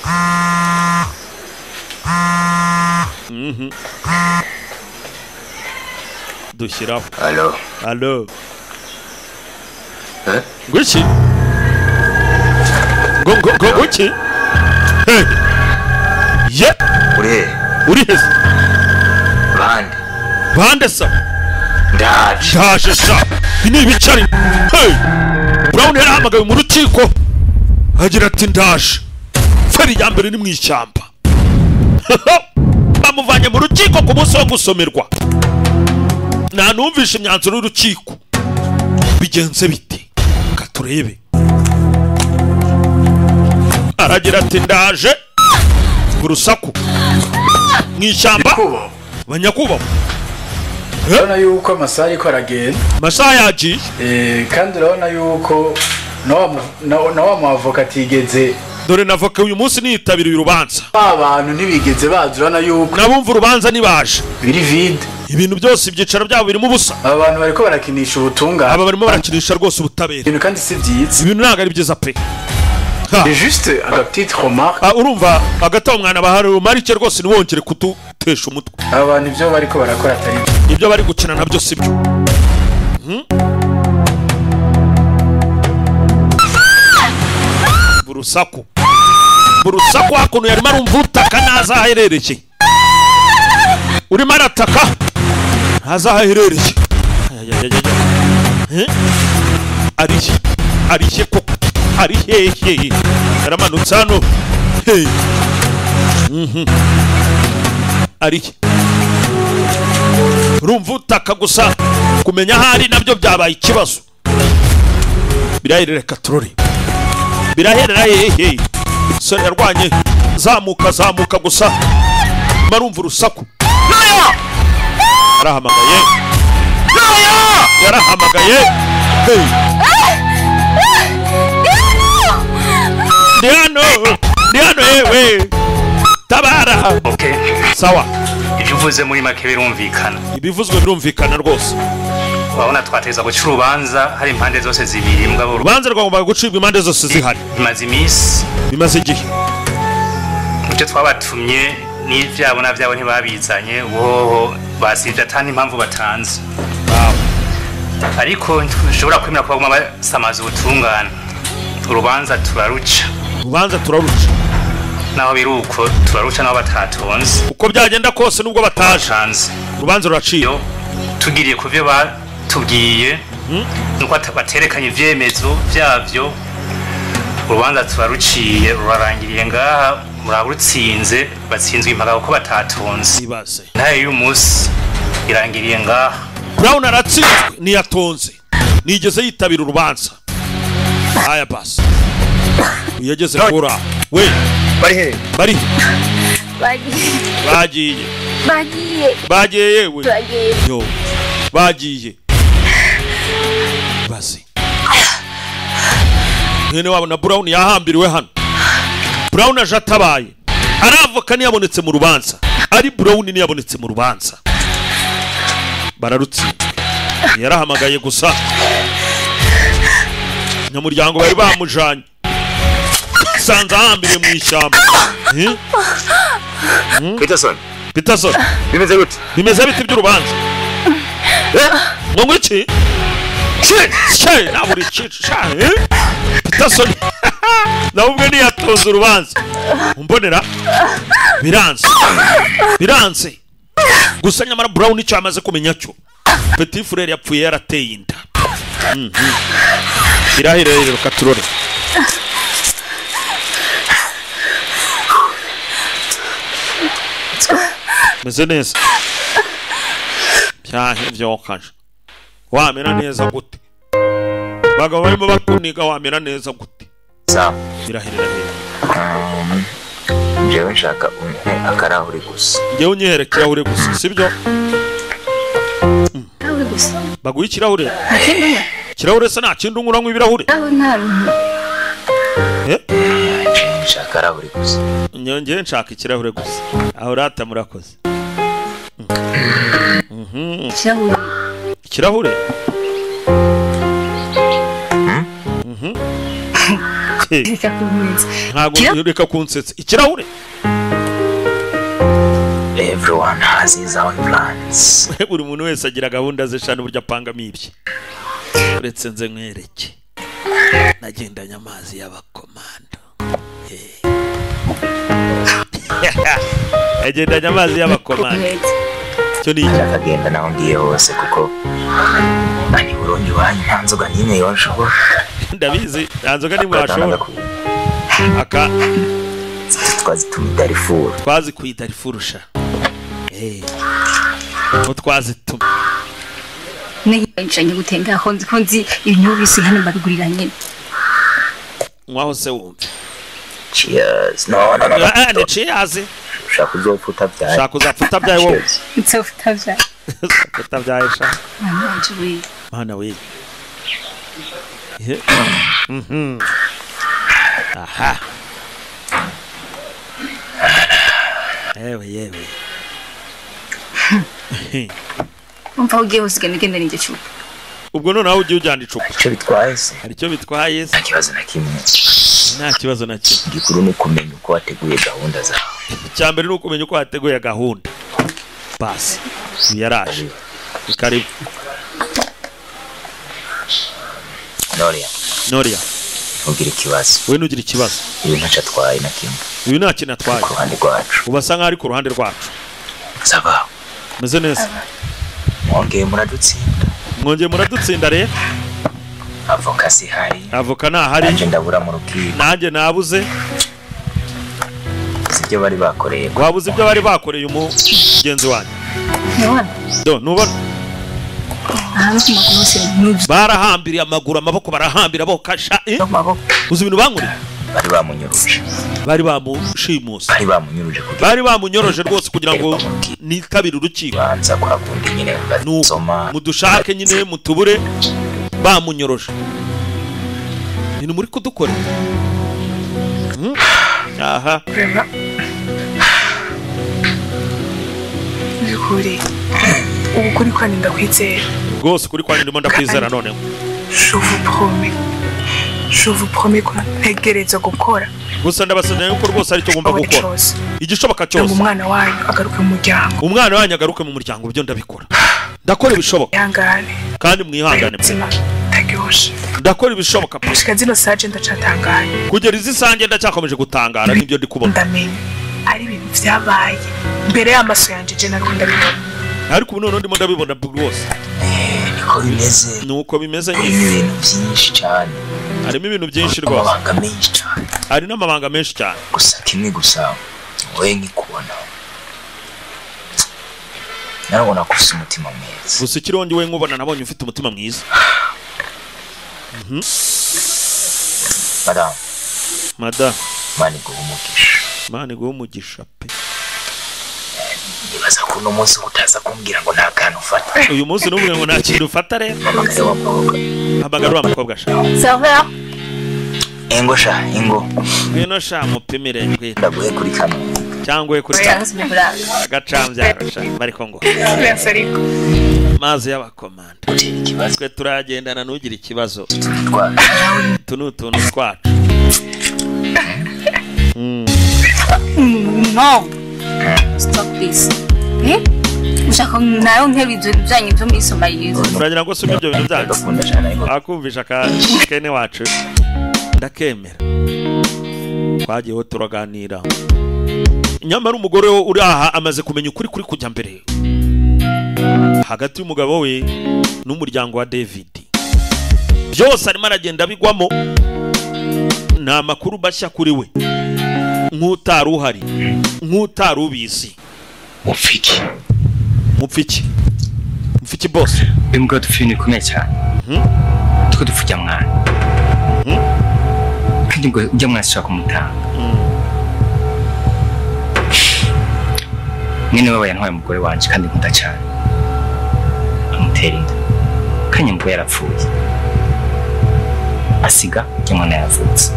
Mhm. dushyiraho halo Eh? ngwiki ngo ngo ngo Hey. ye uri. He uri. He bande bande sa ndaje ndaje sha ibi ni ibicari hey brown yarahamagaye mu rukiko agira ati ndaje feri ya mbere ni mu ishyamba bamuvanye mu rukiko ku munsi wo gusomerwa ntanumvishe imyanzuro y'urukiko bigenze bite ka turebe aragira ati ndaje ku rusaku mu ishyamba banyakubahwa urabona yuko amasaha ariko aragenda. Amasaha yagiye? Kandi urabona yuko na wa mu- na- na wa muavoka atigeze dore navoka uyu munsi niyitabiriye urubanza. Ba bantu ntibigeze bazi urabona yuko nabumva urubanza nibaje. Biri vide. Ibintu byose ibyicaro byabo birimo ubusa. Aba bantu bariko barakinisha ubutungane aba barimo barakinisha rwose ubutabera. Ibintu kandi si byiza. Ibintu ntabwo ari byiza pe. Urumva hagati aho mwana bahari marike rwose ntiwongere kudutesha umutwe. Aba bantu ibyo bariko barakora atari ibyo bari gukina na byo si byo. Mhm. urusaku urusaku hakuno yarimo arumva utaka ntazi aho aherereye urimo arataka ntazi aho aherereye. Eh? arihe arihe koko. Ari hehe yaramanutse hano. Mhm. arihe urumva utaka gusa kumenya aho ari na byo byabaye ikibazo. Biraherera turore. Biraherera hehe sore yarwanye zamuka zamuka gusa. Marumva urusaku. Yarahamagaye. Yarahamagaye. Hey! Ndi hano ndi hano yewe tabara. Okay. Sawa. Ibyo uvuze muri make birumvikana ibivuzwe birumvikana rwose urabona twateza guca urubanza hari impande zose zibiri mbwa urubanza rwagombaga gucibwa impande zose zihari bimaze iminsi bimaze igihe ibyo twabatumye n'ibyabo na byabo ntibabizanye woho basibye atandi impamvu batanze ariko ntushobora kwemera ko baguma basamaza ubutungane urubanza turaruca urubanza turaruca naho biri uko turaruca naho batatonze uko byagenda kose nubwo bataje. Urubanza ruraciye. Tugiriye ku byo batubwiye nuko ata- baterekanye ivyemezo byabyo urubanza turaruciye rurarangiriye ngaha murarutsinze batsinzwe impaka kuko batatonze ntayo y'uyu munsi irangiriye ngaha. Brown aratsinzwe ntiyatonze nigeze yitabira urubanza. Aya basi. Yageze kura. We bari he bari he bagiye. Bagiye. Bagiye yewe bagiye. Yo. Bagiye. Bazi. Mwene wabo na brown yahambiriwe hano. Brown aje atabaye. Aravoka ntiyabonetse mu rubanza. Ari brown ntiyabonetse mu rubanza. Bararutsinda yarahamagaye gusa. Nyamuryango bari bamujanye. Sanze ahambiriye mu ishyamba? Hmm? Peterson. Peterson. Bimeze gute bimeze biti by'urubanza ngo ngwiki she na buri cicu sha eh? Peterson. (laughs) Nawe ubwe urubanza umbonera? Biranze biranze gusa nyamara burawuni icyo amaze kumenya cyo petit frere yapfuye yarateye inda Mhm. irahirere reka turore meze neza byahe byokaje wamera neza gute bagabo barimo bakuniga wamera neza gute sawa irahirira hera Um, njyewe nshaka umpe akarahuri gusa ngewe unyihere ikirahure gusa sibyo baguha ikirahure ikirahure se nta kindi unywa uranywa ibirahure nshaka akarahuri gusa. Ngewe nshaka ikirahure gusa. Aho urata murakoze. Mhm. ikirahure. Ikirahure? Mhm. Ntabwo reka kunsetsa. Ikirahure? Everyone has his own plans. Buri muntu wese agira gahunda ze shana uburyo apangamo ibye. Uretse nze nkwereke. Nagendanye amazi y'abakomando. Eh. Yagendanye amazi y'abakomando cyo ni iki akagenda naho ngiye hose kuko ani burundi wanyu nta nzoga n'imwe yoshobora ndabizi nta nzoga nimwe washobora aka. Twazituma idarifuru twazikuye idarifurusha ko twazituma nihicanye gutenga aho nzi ko nzi ibintu bisi hano mbabigurira nyine nkwaho se wumva cheers. No no no Ah, ni cheers ushaka uzopfa utabyaye ushaka uzapfa utabyaye wowe utavyaye utabyaye sha. Mwana wanje we mana we? Mhm. aha. Yewe yewe umva (laughs) aho ugiye hose genda genda n'iryo cupa ubwo noneho ugiye ujyana icupa. Icyo bitwaye se? Hari icyo bitwaye se? Nta kibazo na kimwe. Nta kibazo na kimwe. Igikuru ni ukumenya uko wateguye gahunda zawe icya mbere ni ukumenya uko wateguye gahunda. Basi uyu yaraje karibu. Noria. Noria. Ntugire ikibazo. We ntugire ikibazo. Ibi ntacyo atwaye na kimwe. Uyu nta kintu atwaye. Ku ruhande rwacu. Ubu asa nkaho ari ku ruhande rwacu. Saba. Meze neza. Mwongeye muradutsinda. Mwongeye muradutsinda rero. Avoka zihari avoka ntahari nanjye ndabura mu rukiko nanjye nabuze. Uzi ibyo bari bakoreye. Wabuze ibyo bari bakoreye umugenzi wanjye? Ntubona barahambiriye amaguru amaboko barahambira bokasha eh? uzi ibintu bankoreye bari bamunyuruje. Bari bamushimuse bari bamunyuruje kugira bari bamunyoroje rwose kugira ngo nitabire urukiko. Basoma. mudushake nyine mutubure. Bamunyoroje ibintu muri kudukorera Hmm? aha. Byukuri ubu kuri kwani ndakwizera rwose kuri kwanjye ndimo ndakwizera noneho je vous promets vous promets ko ntegereza gukora gusa ndabasezeranya yuko rwose ari cyo ngomba buri gukora. igishoboka cyose. umwana wanyu agaruke mu muryango. Umwana wanyu agaruke mu muryango ibyo ndabikora. Ndakora ibishoboka. Ihangane kandi mwihangane ndakora ibishoboka pe. gushika zino saje ndacatangaye. Kugera izi sange ndacyakomeje gutangara n'ibyo ndi kubona ndamenya ari ibintu vyabaye. Mbere y'amaso yanje je nariko ndabibona. Ariko ubu noneho ndimo ndabibona rwose. Niko bimeze. Ni uko bimeze nyine ibintu byinshi cyane harimo ibintu byinshi rwose. Hari n'amabanga menshi cyane. Gusa kimwe gusa wowe nkikubona narabona ko ufite umutima mwiza. Gusa ikirongi we nkubona nabonye ufite umutima mwiza. Madamu madamu mani guha umugisha. Mani guha umugisha pe nibaza ko uno munsi utaza kumbwira ngo nta kantu ufata. Uyu munsi n'ubwo ngo nta kintu ufata rero. hamagara wa mukobwa hamagara wa mukobwa sha? Serveur ingo sha ingo. Ngwino sha mupimire ngwino. Ndaguhe kuri kano cyangwa we kuri agacambyaro sha bariko ngo. Ariko mazi y'abakomanda. Twe turagendana ntugire ikibazo. Utu ni utuntu twacu. No. Stop this. eh ushaka na yo nkebe ibyo byanyu byo muri somaliya uragira ngo usome ibyo bintu byacu akumvisha ka kene wacu ndakemera twagiyeho turaganira nyamara umugore we uri aha amaze kumenya ukuri kuri kujya mbere hagati y'umugabo we n'umuryango wa david byose arimo aragenda bigwamo ni amakuru mashya kuri we nk'utari uhari nk'utari ubizi mupfiki mupfiki mupfiki bose uyu mugabo dufite ibintu bikomeye cyane. Two dupfa amwana mwana kandi ngo ujya mwana ashobora kumutanga. Mwene we yantwaye umugore wanjye kandi nkunda cyane. Amutera inda. Kandi ngo yarapfuye. Asiga ujya mwana yavutse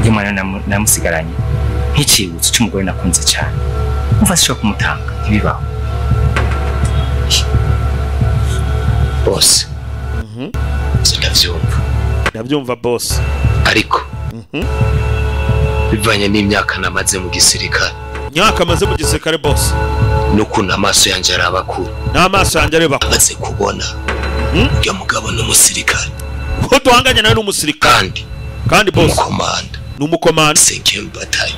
ujya mwana namu- namusigaranye nk'icyibutso cy'umugore nakunze cyane umva ashobora kumutanga ntibibaho bose ndabyumva ndabyumva bose ariko bivanye n'imyaka namaze mu gisirikare imyaka amaze mu gisirikare bose n'ukuntu amaso yanjye araba kure n'amaso yanjye areba amaze kubona. Uyu mugabo ni umusirikare ko duhanganye nawe n'umusirikare kandi. Kandi bose umukomanda ni umukomanda senkemu batayo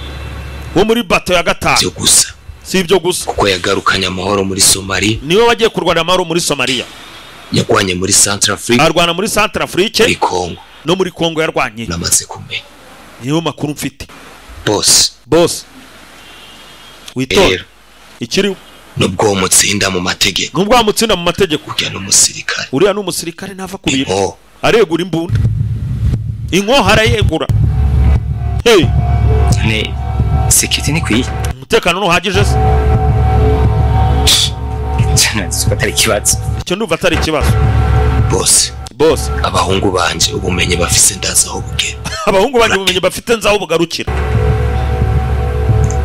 wo muri bato ya gatanu. Byo gusa. Si ibyo gusa. Kuko yagarukanye amahoro muri somali ni we wagiye kurwana amahoro muri somaliya yarwanye muri afrique arwana muri afrique muri congo. No muri congo yarwanye. Namaze kumenya. Niyo makuru mfite. Bose bose witora rero ikiri nubwo mutsinda mu mategeko. Nubwo wamutsinda mu mategeko. Ujya n'umusirikare uriya ni umusirikare ntava ku bintu aregura imbunda. Inkoho arayegura ni sekiriti ntikwiye umutekano ntuhagije se ko atari ikibazo icyo ndumva atari ikibazo bose bose abahungu banje ubumenyi bafise ndazi aho bugera (laughs) abahungu banjye ubumenyi bafite nzaho bugarukira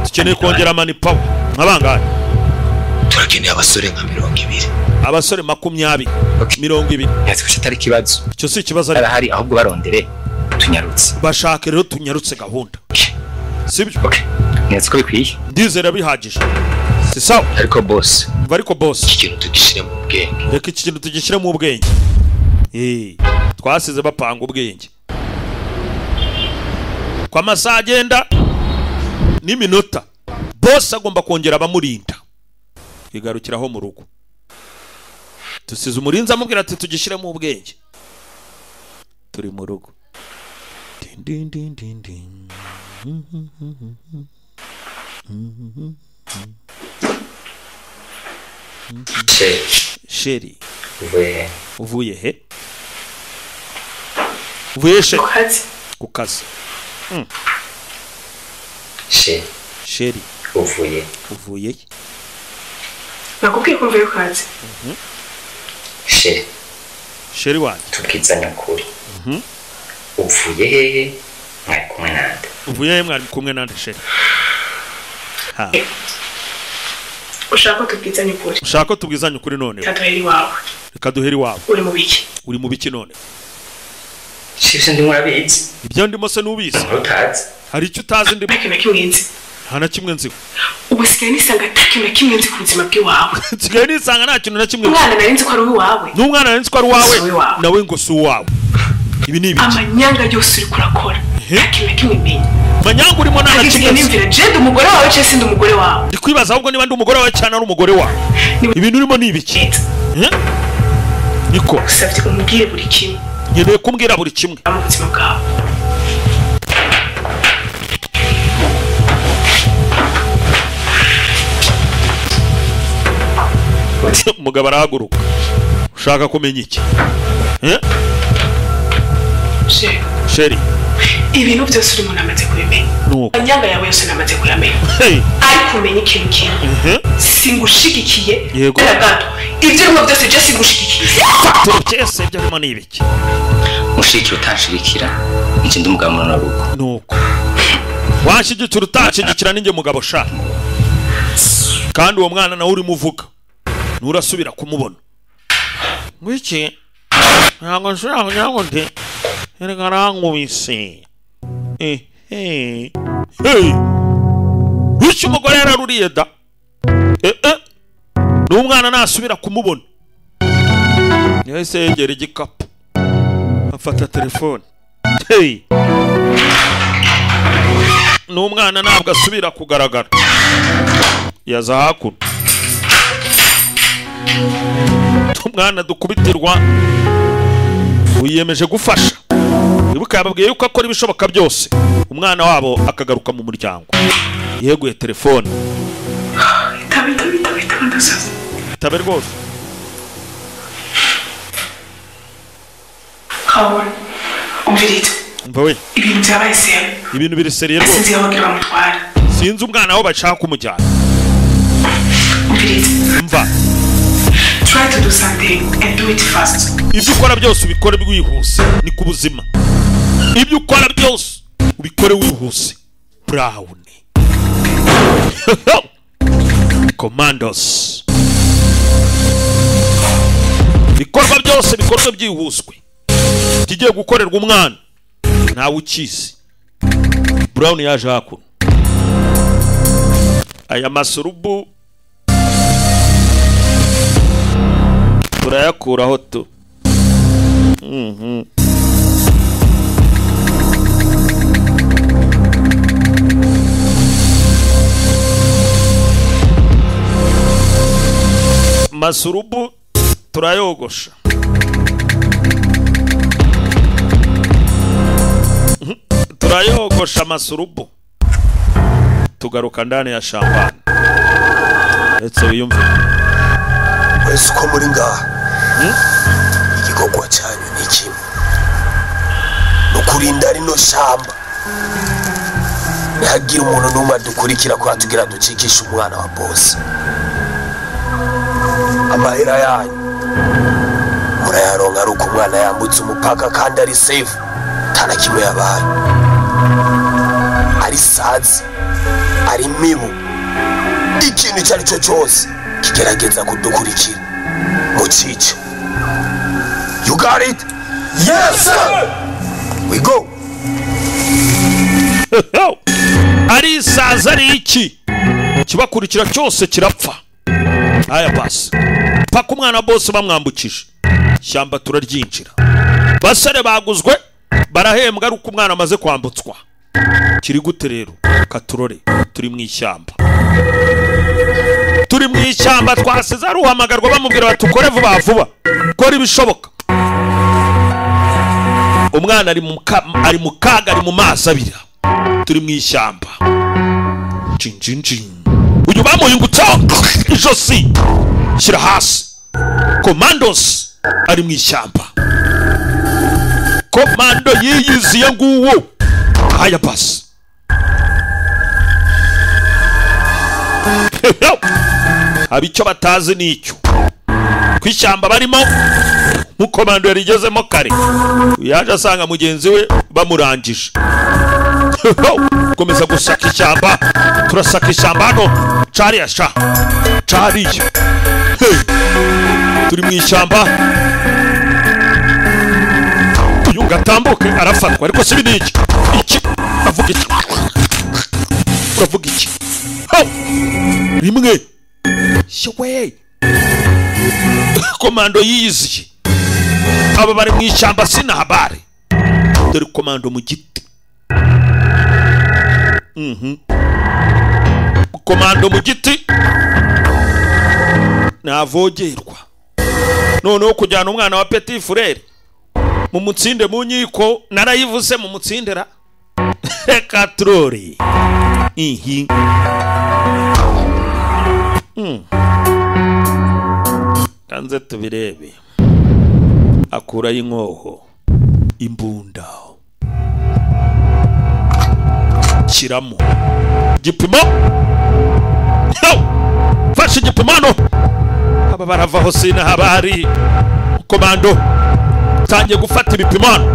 dukeneye kongera mani pawa nk'abangahe turakeneye abasore nka mirongo ibiri. Abasore makumyabiri. Mirongo ibiri. Icyo si ikibazo ariko. Ahubwo barondere. Tunyarutse. Bashake rero tunyarutse gahunda. Sibyo neza ko bikwiye? Ndizera bihagije. Si sawa? Ariko mva ariko boss. Iki kintu tugishyire mu bwenge. Reka iki kintu tugishyire mu bwenge. Eh, twasize bapanga ubwenge. Ko amasaha agenda n'iminota bose agomba kongera abamurinda. Igarukiraho mu rugo. Dusize umurinzi amubwira ati tugishyire mu bwenge. Turi mu rugo. Din, din, din, din. Sheri. sheri. Uvuye he uvuye he uvuye she ku kazi Mm. sheri. Sheri uvuye uvuye he nakubwiye ko mvuye ku kazi sheri sheri wanjye tubwizanye ukuri Mhm. Uvuye hehe mwari kumwe nande? Uvuye he? Mwari kumwe nande sheri ha. Ushaka ko tubwizanye ukuri ushaka tubwizanye ukuri none? Taduhera iwawe. Reka duhere iwawe. Uri mu biki? Uri mu biki none? Shibyo ndi murabizi ibyo ndimo se n'ubizi. Hari icyo utazi ndimo? Nta kintu na kimwe nzi. Nta na kimwe nziho ubu sigaye nisanga ata kintu na kimwe nzi ku buzima bw'iwawe. (laughs) Nsigaye nisanga nta kintu na kimwe umwana nari nzi ko ari uwawe. N'umwana nari nzi ko ari uwawe. nawe ngo si uwawe. Ibi ni ibiki? Amanyanga yose uri kurakora. Nta kintu na kimwe menya manyanga urimo nta na kimwe nzi nimvira jede umugore wawe cyangwa se ndi umugore wawe? Ndi kwibaza ahubwo niba ndi umugore wawe cyane ari umugore wawe. Ibintu urimo ni ibiki? Niko. Usabye umubwire buri kimwe. Nkeneye kumbwira buri kimwe. Mu buzima bwawe. (laughs) Umugabo arahaguruka. Ushaka kumenya iki? Sheri, ibintu byose urimo namaze kubimenya nuko. Amanyanga yawe yose namaze kuyamenya Hey. ariko umenya ikintu kimwe. Mhm. singushigikiye. Gato. Ibyo urimo byose je singushigikiye. Turukese ibyo urimo ni ibiki? Mushiki utanshirikira iki ndi umugabo muri rugo. Nuko. Wanshyigikira utanshyigikira ninjye mugabo sha. Kandi uwo mwana nawe urimo uvuga nturasubira kumubona. Ngwiki ntabwo nshobora kugira ngo nti erega arankubise hey bityo umugore yararuriye da eh eh. N'umwana nasubira kumubona yahise yegera igikapu afata telefone n'umwana ntabwo asubira kugaragara yaza hakuno umwana dukubitirwa. Wiyemeje gufasha. Wibuka yababwiye yuko akora ibishoboka byose. Umwana wabo akagaruka mu muryango. Yeguye telefone. Itabe rwose. Kabone umvirize mva we? Ibintu byabaye sebe ibintu biri seriye rwose. Sinzi aho bagira bamutwara sinzi umwana aho bashaka kumujyana. Umvirize mva try to do something and do it fast. Ibyo ukora byose ubikore wihuse ni ku buzima. Ibyo ukora byose ubikore wihuse. Brown (laughs) commandos. Ibikorwa byose bikorwe byihuswe. Ikigiye gukorerwa umwana. Ntawe ukizi brown yaje hakuno aya masurubu. Turayakuraho tu. Mhm. Masurubu turayogosha. Mhm. turayogosha masurubu. Tugaruka ndani ya shambani. Ndetse wiyumvire mwese uko muri ngaha. Igikorwa cyanyu ni kimwe. Ni ukurinda rino shamba. Ntihagire umuntu n'umwe adukurikira ko hatugira ducikishe umwana wa bose amahera yanyu. Murayaronka ari uko umwana yambutse umupaka kandi ari sefu nta na kimwe yabaye. Ari sazi ari mibu. Ikintu icyo ari cyo cyose kigerageza kudukurikira. Mucice you got it? Yes sir! We go. Ari isaza ari iki? Kibakurikira cyose kirapfa. Aya basi. Paka umwana bose bamwambukije. Ishyamba turaryinjira. Basare baguzwe barahembwa ari uko umwana amaze kwambutswa. Kiri gute rero? Katurore turi mu ishyamba. Turi mu ishyamba twasize ari uhamagarwa bamubwira bati ukore vuba vuba. Kora ibishoboka. Umwana ari mu kaga ari mu mazi abira. Turi mu ishyamba. Jinjinjin uyu bamuhingutseho ijosi shyira hasi komandosi ari mu ishyamba komando yiyiziye nguwo haya basi haba icyo batazi ni icyo ku ishyamba barimo nk'ukomando yarigezemo kare. Yaje asanga mugenzi we bamurangije komeza gusaka ishyamba turasaka ishyamba hano cariya sha cariya turi mu ishyamba uyu ngatambuke arafatwa ariko si ni iki uravuga iki uravuga iki rimwe showe komando yiyiziye aba bari mu ishyamba sina habari dore komando mu giti. Komando mu giti. Ntavogerwa noneho kujyana umwana wa petit frere mu mutsinde mu nkiko narayivuze mu mutsindera reka (laughs) turore ihi Mm. kanze tubirebe. Akurayo inkoho imbunda. Shyiramo igipimo fashe igipimo hano aba baravaho sina habari komando. Tangiye gufata ibipimo hano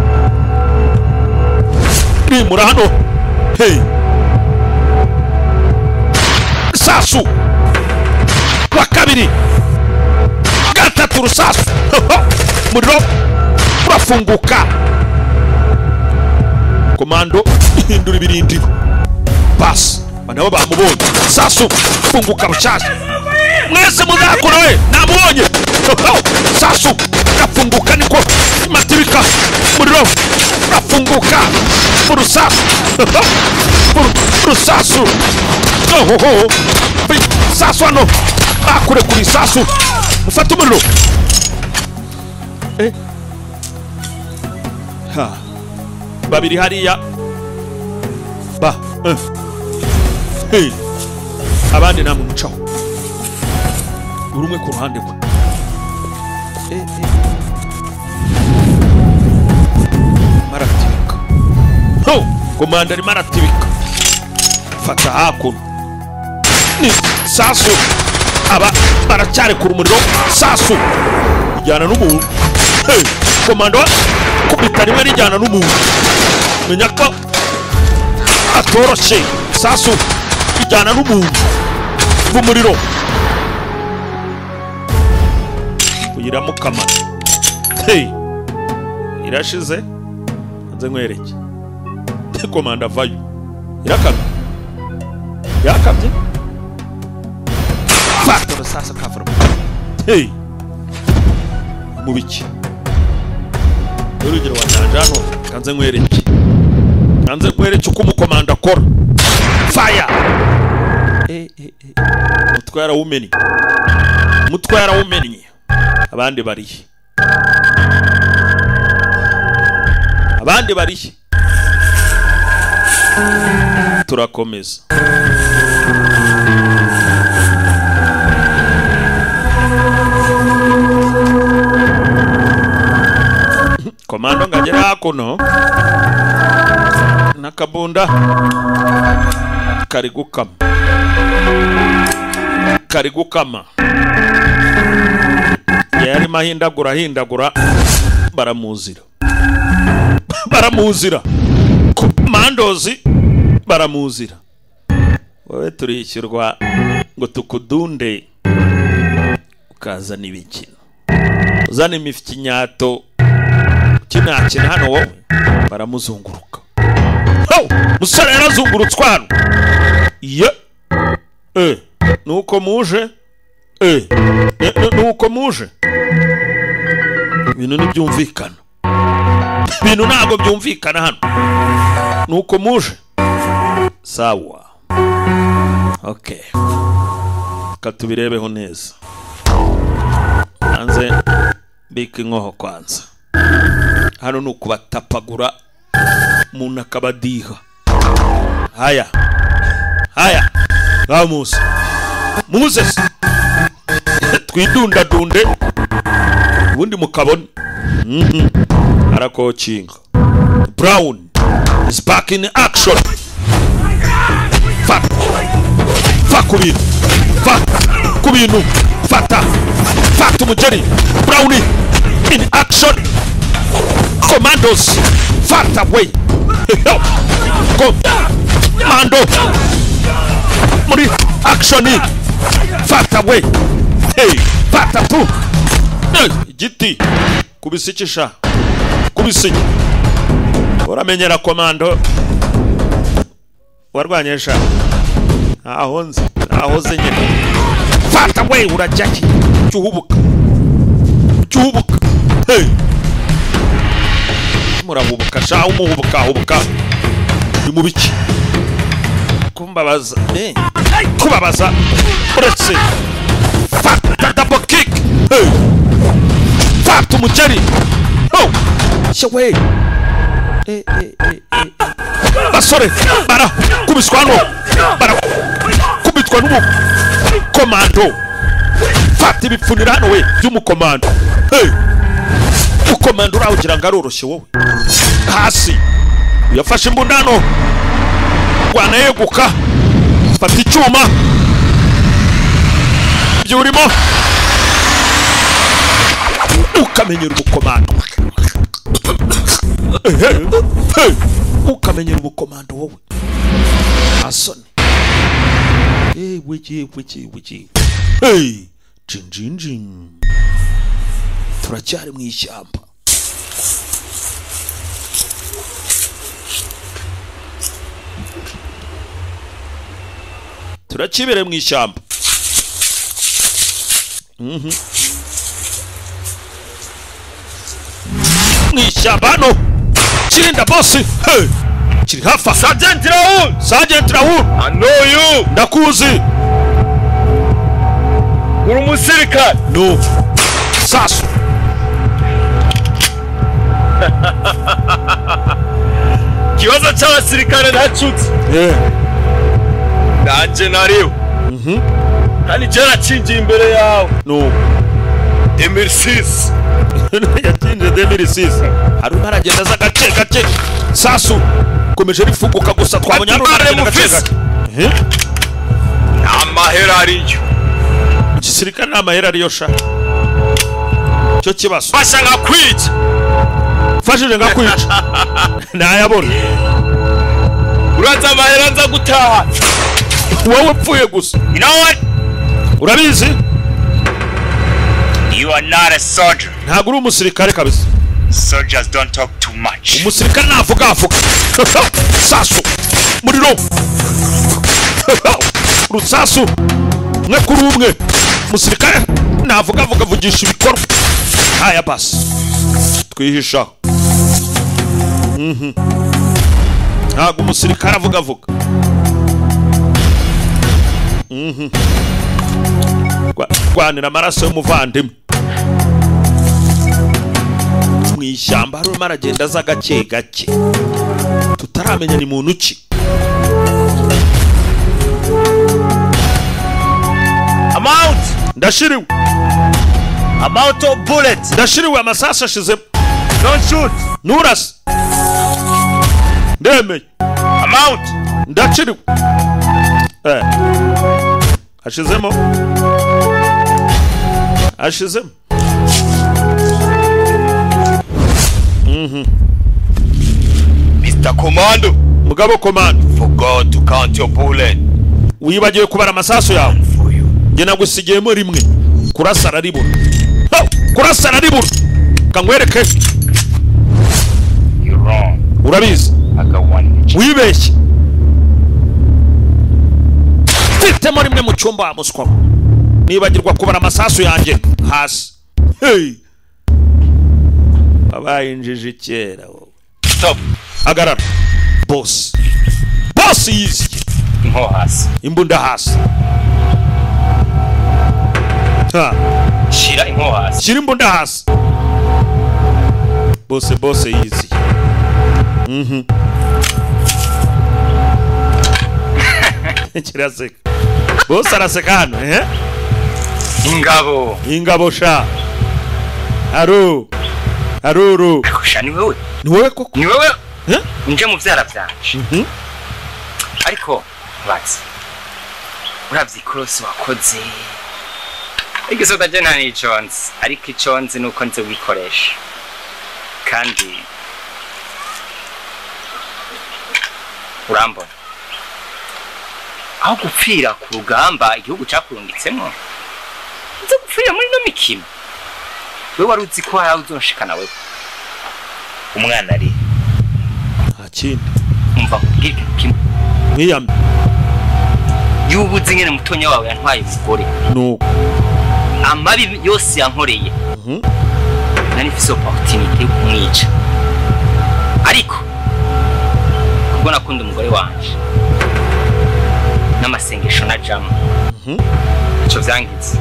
rimura hano. Hey. Sasu. Wa kabiri. Gatatu rusasu. Umuriro urafunguka. Komando. Ihindura ibirindiro basi nabo bamubonye sasu funguka rushyashya mwese muzakura we namubonye sasu urafunguka niko matirika. Umuriro urafunguka mu rusasu mu rusasu ohoho sasu. Hano bakure kuri sasu. Mufate umuriro. Eh. Ha. babiri hariya. Ba eh. Abandi namwe mucaho buri umwe ku ruhande rwe Eh, eh. maratibika ho komanda arimo aratibika fata hakuno sasu. Aba baracyarekura umuriro sasu. Ijyana n'umuntu Hey, komando kubita rimwe rijyana n'umuntu menya ko atoroshye sasu. Ijyana n'umuntu umuriro uyiramukama hey. Irashize. Nze nkwereke (laughs) komanda avayo irakamye. Yakamye fata urusasa kavura hey. Mu biki urugero wa nyanja hano kanze nkwereke kanze nkwereke uko umukomanda akora. Faya umutwe yarawumennye umutwe yarawumennye abandi barihe? Abandi barihe? Turakomeza. Komando ngagera hakuno. N'akabunda. Kari gukama. Kari gukama. Yarimo ahindagura ahindagura baramuzira. Baramuzira. Komandozi baramuzira. Wowe turishyurwa ngo tukudunde ukazana ibikino uzana imifikinyato. Kinakina hano wowe. Baramuzunguruka! Musore yarazungurutswe hano ye. Eh nuko muje. Eh nu- nuko muje. Ibintu ntibyumvikana ibintu ntabwo byumvikana hano. Nuko muje. Sawa. Okay reka tubirebeho neza. Hanze mbika inkoho kwanza. Hano ni ukubatapagura. Umuntu akabadiha haya. Haya. Ngaho muze se twidundadunde. Ubundi mukabone Mhm. arakocinga. Brown is back in action. Fa fa ku bintu fa ku bintu fata. Fata umugeri brown in action. Commandos. Fata we komando muri. Action fata we hey. Fata tu Eh, igiti kubisa ikisha kubisa iki uramenyera komando warwanye sha aho nzi aho ze nyine fata we urajya ki cyuhubuka cyuhubuka hey. Murahubuka sha umuhubuka hubuka. Ni mu biki? Kumbabaza eh? Kubabaza. Uretse fata double kick. Hey. Fata umugeri oh shawe eh eh eh eh basore bara kubiswa no bara kubitwa n'umu komando. Fata ibipfunira hano we by'umukomando. Hey. Ukomando uraho ugira ngo aroroshye wowe. Hasi yafashe imbundano rwana yeguka fata icyuma. Ibyo urimo ukamenyera umukomando ukamenyera umukomando wowe. Asoni. Yewe yewe yewe yewe hey jinjinjin turacyari mu ishyamba. Turacyibere mu ishyamba. Mhm. mu ishyamba hano. Kirinda bosi kiri hafi aha Sergeant sajenti Sergeant anoyu ndakuzi. Uri umusirikare. No. Sasu (laughs) ikibazo cy'abasirikare ntacutse nanjye nariwe kandi njye nacinjiye imbere yawe no. Demirisisi (laughs) yatinze demirisizi harimo aragenda aza gake gake sasu. Komeje rifuguka gusa twabonye hano aragenda gake gake Eh? amahera ariyo igisirikare ni amahera ariyo sha cyo kibazo fasha nkakwica mfashije nkakwica (laughs) nayabona uraza amahera nza gutaha wowe upfuye gusa urabizi? You are not a soldier. ntabwo uri umusirikare kabisa. Soldiers don't talk too much. umusirikare navuga avuga. (laughs) Sasu. Muriro (laughs) rusasu umwe kuri umwe. Umusirikare navuga avuga avugisha ibikorwa. Haya basi. Twihishaho. Ntabwo umusirikare avuga avuga Mhm. Rwa- rwanira amaraso y'umuvandimwe. Mu ishyamba harimo aragenda aza gake gake. Tutaramenya ni muntu ki? Amount ndashiriwe. Amount of bullets ndashiriwe amasasu ashizemo nturase ndemeye amount. Ndashiriwe eh. Hashizemo. Hashizemo. Mr. Commando. Mugabo komando forgot to count your bullet. Wibagiwe kubara amasasu yawe. Nge nagusigiyemo rimwe. Kurasa araribura kurasa araribura wrong. urabizi wibeshye. Mfitemo rimwe mu cyumba wa muswa we. nibagirwa kubara amasasu yanjye hasi. Wabaye injiji kera wowe. Stop. Hagarara boss. Boss yizi inko hasi. Imbunda hasi. Ha. Shira inko hasi. Shyira imbunda hasi. Bose bose yizi mhm kiraseka bose araseka hano eh ingabo ingabo sha aro aruru sha ni wewe ni wowe koko ni wewe nje mu byara byanje ariko bazi uravye ikorosi wakoze igisoda je nta n'iconzi ariko iconzi nuko nzi wikoresha kandi urambona aho gupfira ku rugamba igihugu cakurungitsemo nze gupfira muri no mikino. We wari uzi ko hari uzonshikana wewe umwana ari nta kindi. Umva nkubwire kimwe. Mwiyamye. Yuba uzi nyene mutonya wawe yantwaye umugore. Nuko. Amabi yose yankoreye. Nari mfise opportunity yo kumwica. Ariko kubwo nakunda umugore wanje n'amasengesho na jama ico vyangize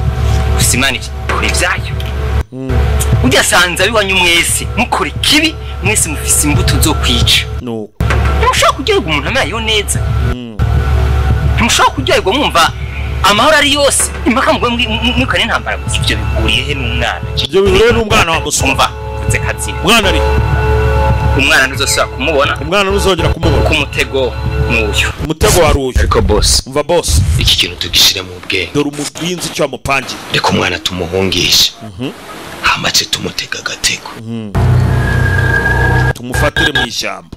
gusa imana ikora ivyayo burya sanze abiwanyu mwese mukora ikibi mwese mufise imbuto zo kwica. Nuko ntimushobora kuryoherwa umuntu amereyeho neza. Ntimushobora kuryoherwa mwumva amahoro ari yose impaka mugwe mwikane intambara. Gusa ivyo bihuriye he n'umwana? Ibyo bihuriye n'umwana wa muswa umva nze kazina umwana ari? Umwana ntuzosubira kumubona. Umwana ntuzongera kumubona. Ku mutego n'uyu umutego wari uyu. Ariko boss. Umva boss. Iki kintu tugishire mu bwenge. Dore umubwinzi icyo wamupangiye reka umwana tumuhungishe. Hamace tumutega agatego. Tumufatire mu ishyamba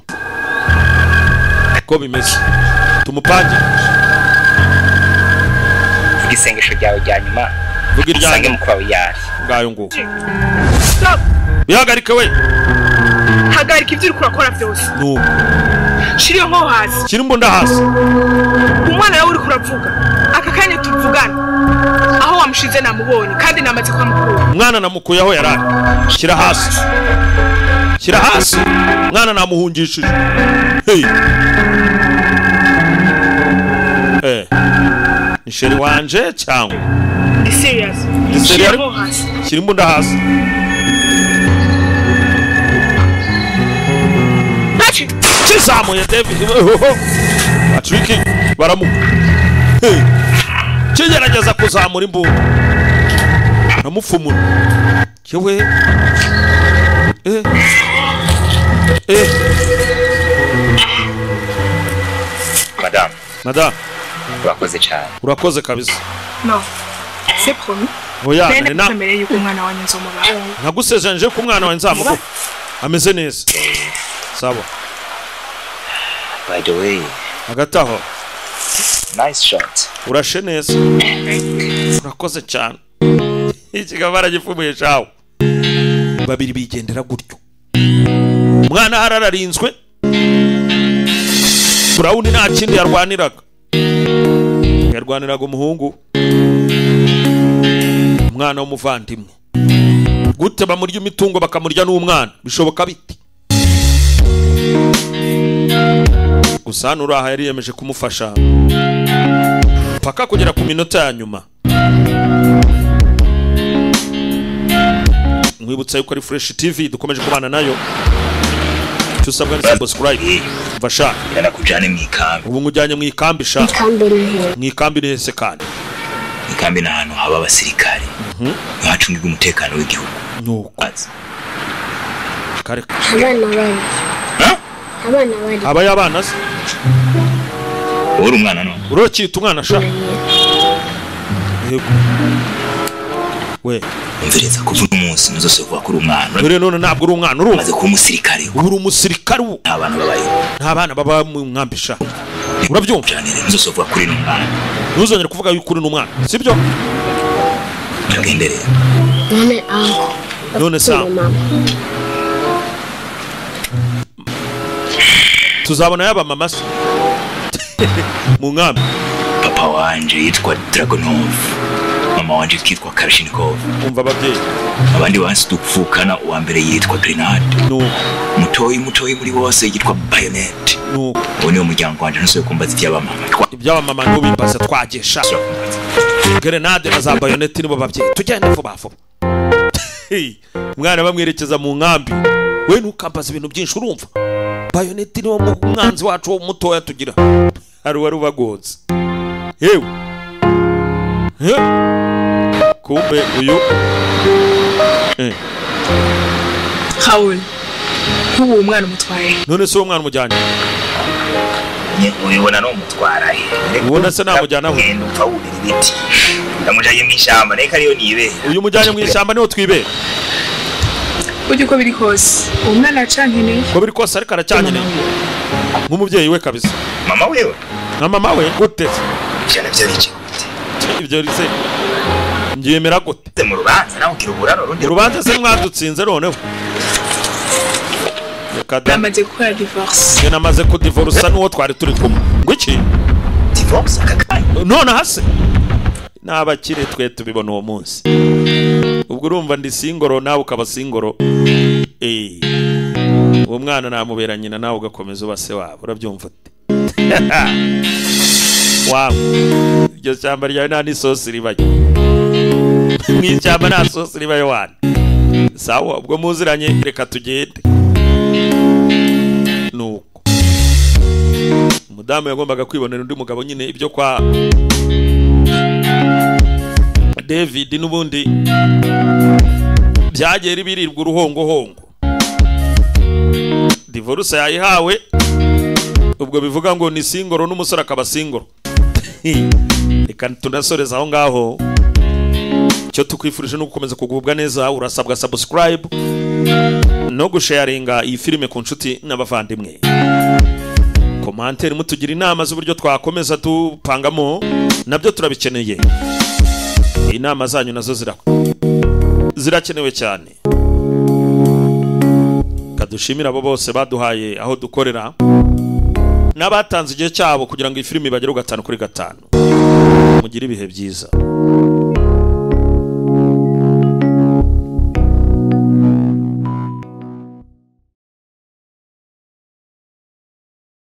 uko bimeze? Tumupangire vuga isengesho ryawe rya nyuma. Usange mukuru wawe yari ngayo nguko Stop. bihagarike we. Hagarika ibyo uri kurakora byose. Shira iyo hasi. Shyira imbunda hasi. Umwana nawe uri kuravuga. Aka kanya tuvugana aho wamushize namubonye kandi namaze kuhamukura umwana namukuye aho yari ari shyira hasi. Shyira hasi. Umwana namuhungishije. Hey. Eh. ni sheri wanje cyangwa? Ni shira hasi. Shyira imbunda hasi. Kizamuye david (laughs) Ohoho. patrick baramu Hey. kigerageza kuzamura imbunda aramupfumura yewe eh. Eh. madamu madamu urakoze cyane urakoze kabisa no c'est promis oya nari nari na- nakwemereye yuko umwana wanjye nzomubaha nagusezeranyije ko umwana wawe nzamuguha ameze neza sawa by the way. Hagati aho nice shot. Urashe neza urakoze cyane ikigabo baragipfumuye cawe babiri bigendera gutyo umwana hari ararinzwe burawuni nta kindi yarwaniraga yarwaniraga umuhungu umwana w'umuvandimwe gute bamurya imitungo bakamurya n'umwana bishoboka bite gusa hano uraha yari yiyemeje kumufasha. Paka kugera ku minota ya nyuma. Mwibutsa yuko ari fresh tv dukomeje kubana na yo. Icyo usabwa ni subscribe mfasha yanakujane mu ikambi. Ubu ngujyanye mu ikambi sha. Mu ikambi ni hese kandi. Ikambi ni ahantu haba abasirikare. Bahacungirwa umutekano w'igihugu. Nuko. Kare. Abana bari abana bari aba y'abana se? Uri umwana none urokita umwana sha? Yego. We. Umviriza kuva uno munsi ntuzose kuvuga ko uri umwana. Dore none ntabwo uri umwana uri umaze kuba umusirikare. Uri umusirikare ubu nta bantu babayeho. Nta bana baba mu nkambi sha. Urabyumva? Ntuzose kuvuga ko uri n'umwana ntuzongere kuvuga yuko uri n'umwana sibyo? Ndagendereye none aho none sa tuzabona yaba mama se? (laughs) Mu nkambi papa wanje yitwa dragonov. Mama wanje twitwa karashinikov. Umva ababyeyi. Abandi bansi dupfukana uwa mbere yitwa grenade mutoyi mutoyi muri bose yitwa bayonet. Uwo niwo muryango wanje ntusobe kumbaza iby'abamama iby'abamama ntubimbaze twagesha. Grenade na za bayoneti nibo babyeyi. Tugende vuba vuba. (laughs) Umwana bamwerekeza mu nkambi. We ntukambaza ibintu byinshi urumva? Bayoneti niwo umwanzi wacu wo mutoya tugira. Hari uwari ubagonze. Yewe. Kumbe uyu. Eh, Raoul nk'ubu uwo mwana umutwaye. None se uwo mwana umujyanye ubibona n'umutwara he ubona se namujyana we? upfa wurira ibiti. Ndamujanye mu ishyamba reka ariyo nibera uyu mujyanye mu ishyamba ni ho twibera burya uko biri kose. Uwo mwana aracankeneye. Uko biri kose ariko aracyanyeneye nk'umubyeyi we. Kabisa. Mama wewe nka mama we? Gute? Ivyo navyo biki ibyo rise mbyemera gute? Mu rubanza nawe ugira uburano rundi urubanza se mwadutsinze noneho. Bamaze gukora divorce. Njye namaze kudivorusa n'uwo twari turi kumwe. Ngo iki? Divorce aka none hase n'abakire twe tubibona uwo munsi. Ubwo urumva ndi singoro nawe ukaba singoro. Eh, uwo mwana namubera nyina nawe ugakomeza uba se wabo. Urabyumva ute? (laughs) Iryo shyamba ryawe nta n'isosi ribayo. Mu ishyamba nta sosi ribayo wana sawa ubwo muziranye reka tugende. Nuko. Umudamu yagombaga kwibonera undi mugabo nyine ibyo kwa david n'ubundi byagera birirwa uruhongohongo. Divorce yayihawe ubwo bivuga ngo ni singoro n'umusore akaba singoro. (laughs) Reka tunasoreza aho ngaho. Icyo tukwifurije ni ugukomeza kugubwa neza urasabwa subscribe no gusharinga iyi filime ku nshuti n'abavandimwe. Komantere mutugira inama z'uburyo twakomeza dupangamo na byo turabikeneye. Inama zanyu na zo zira zirakenewe cyane. Kadushimira abo bose baduhaye aho dukorera n'abatanze igihe cyabo kugira ngo iyi filime ibagere gatanu kuri gatanu. Mugire ibihe byiza.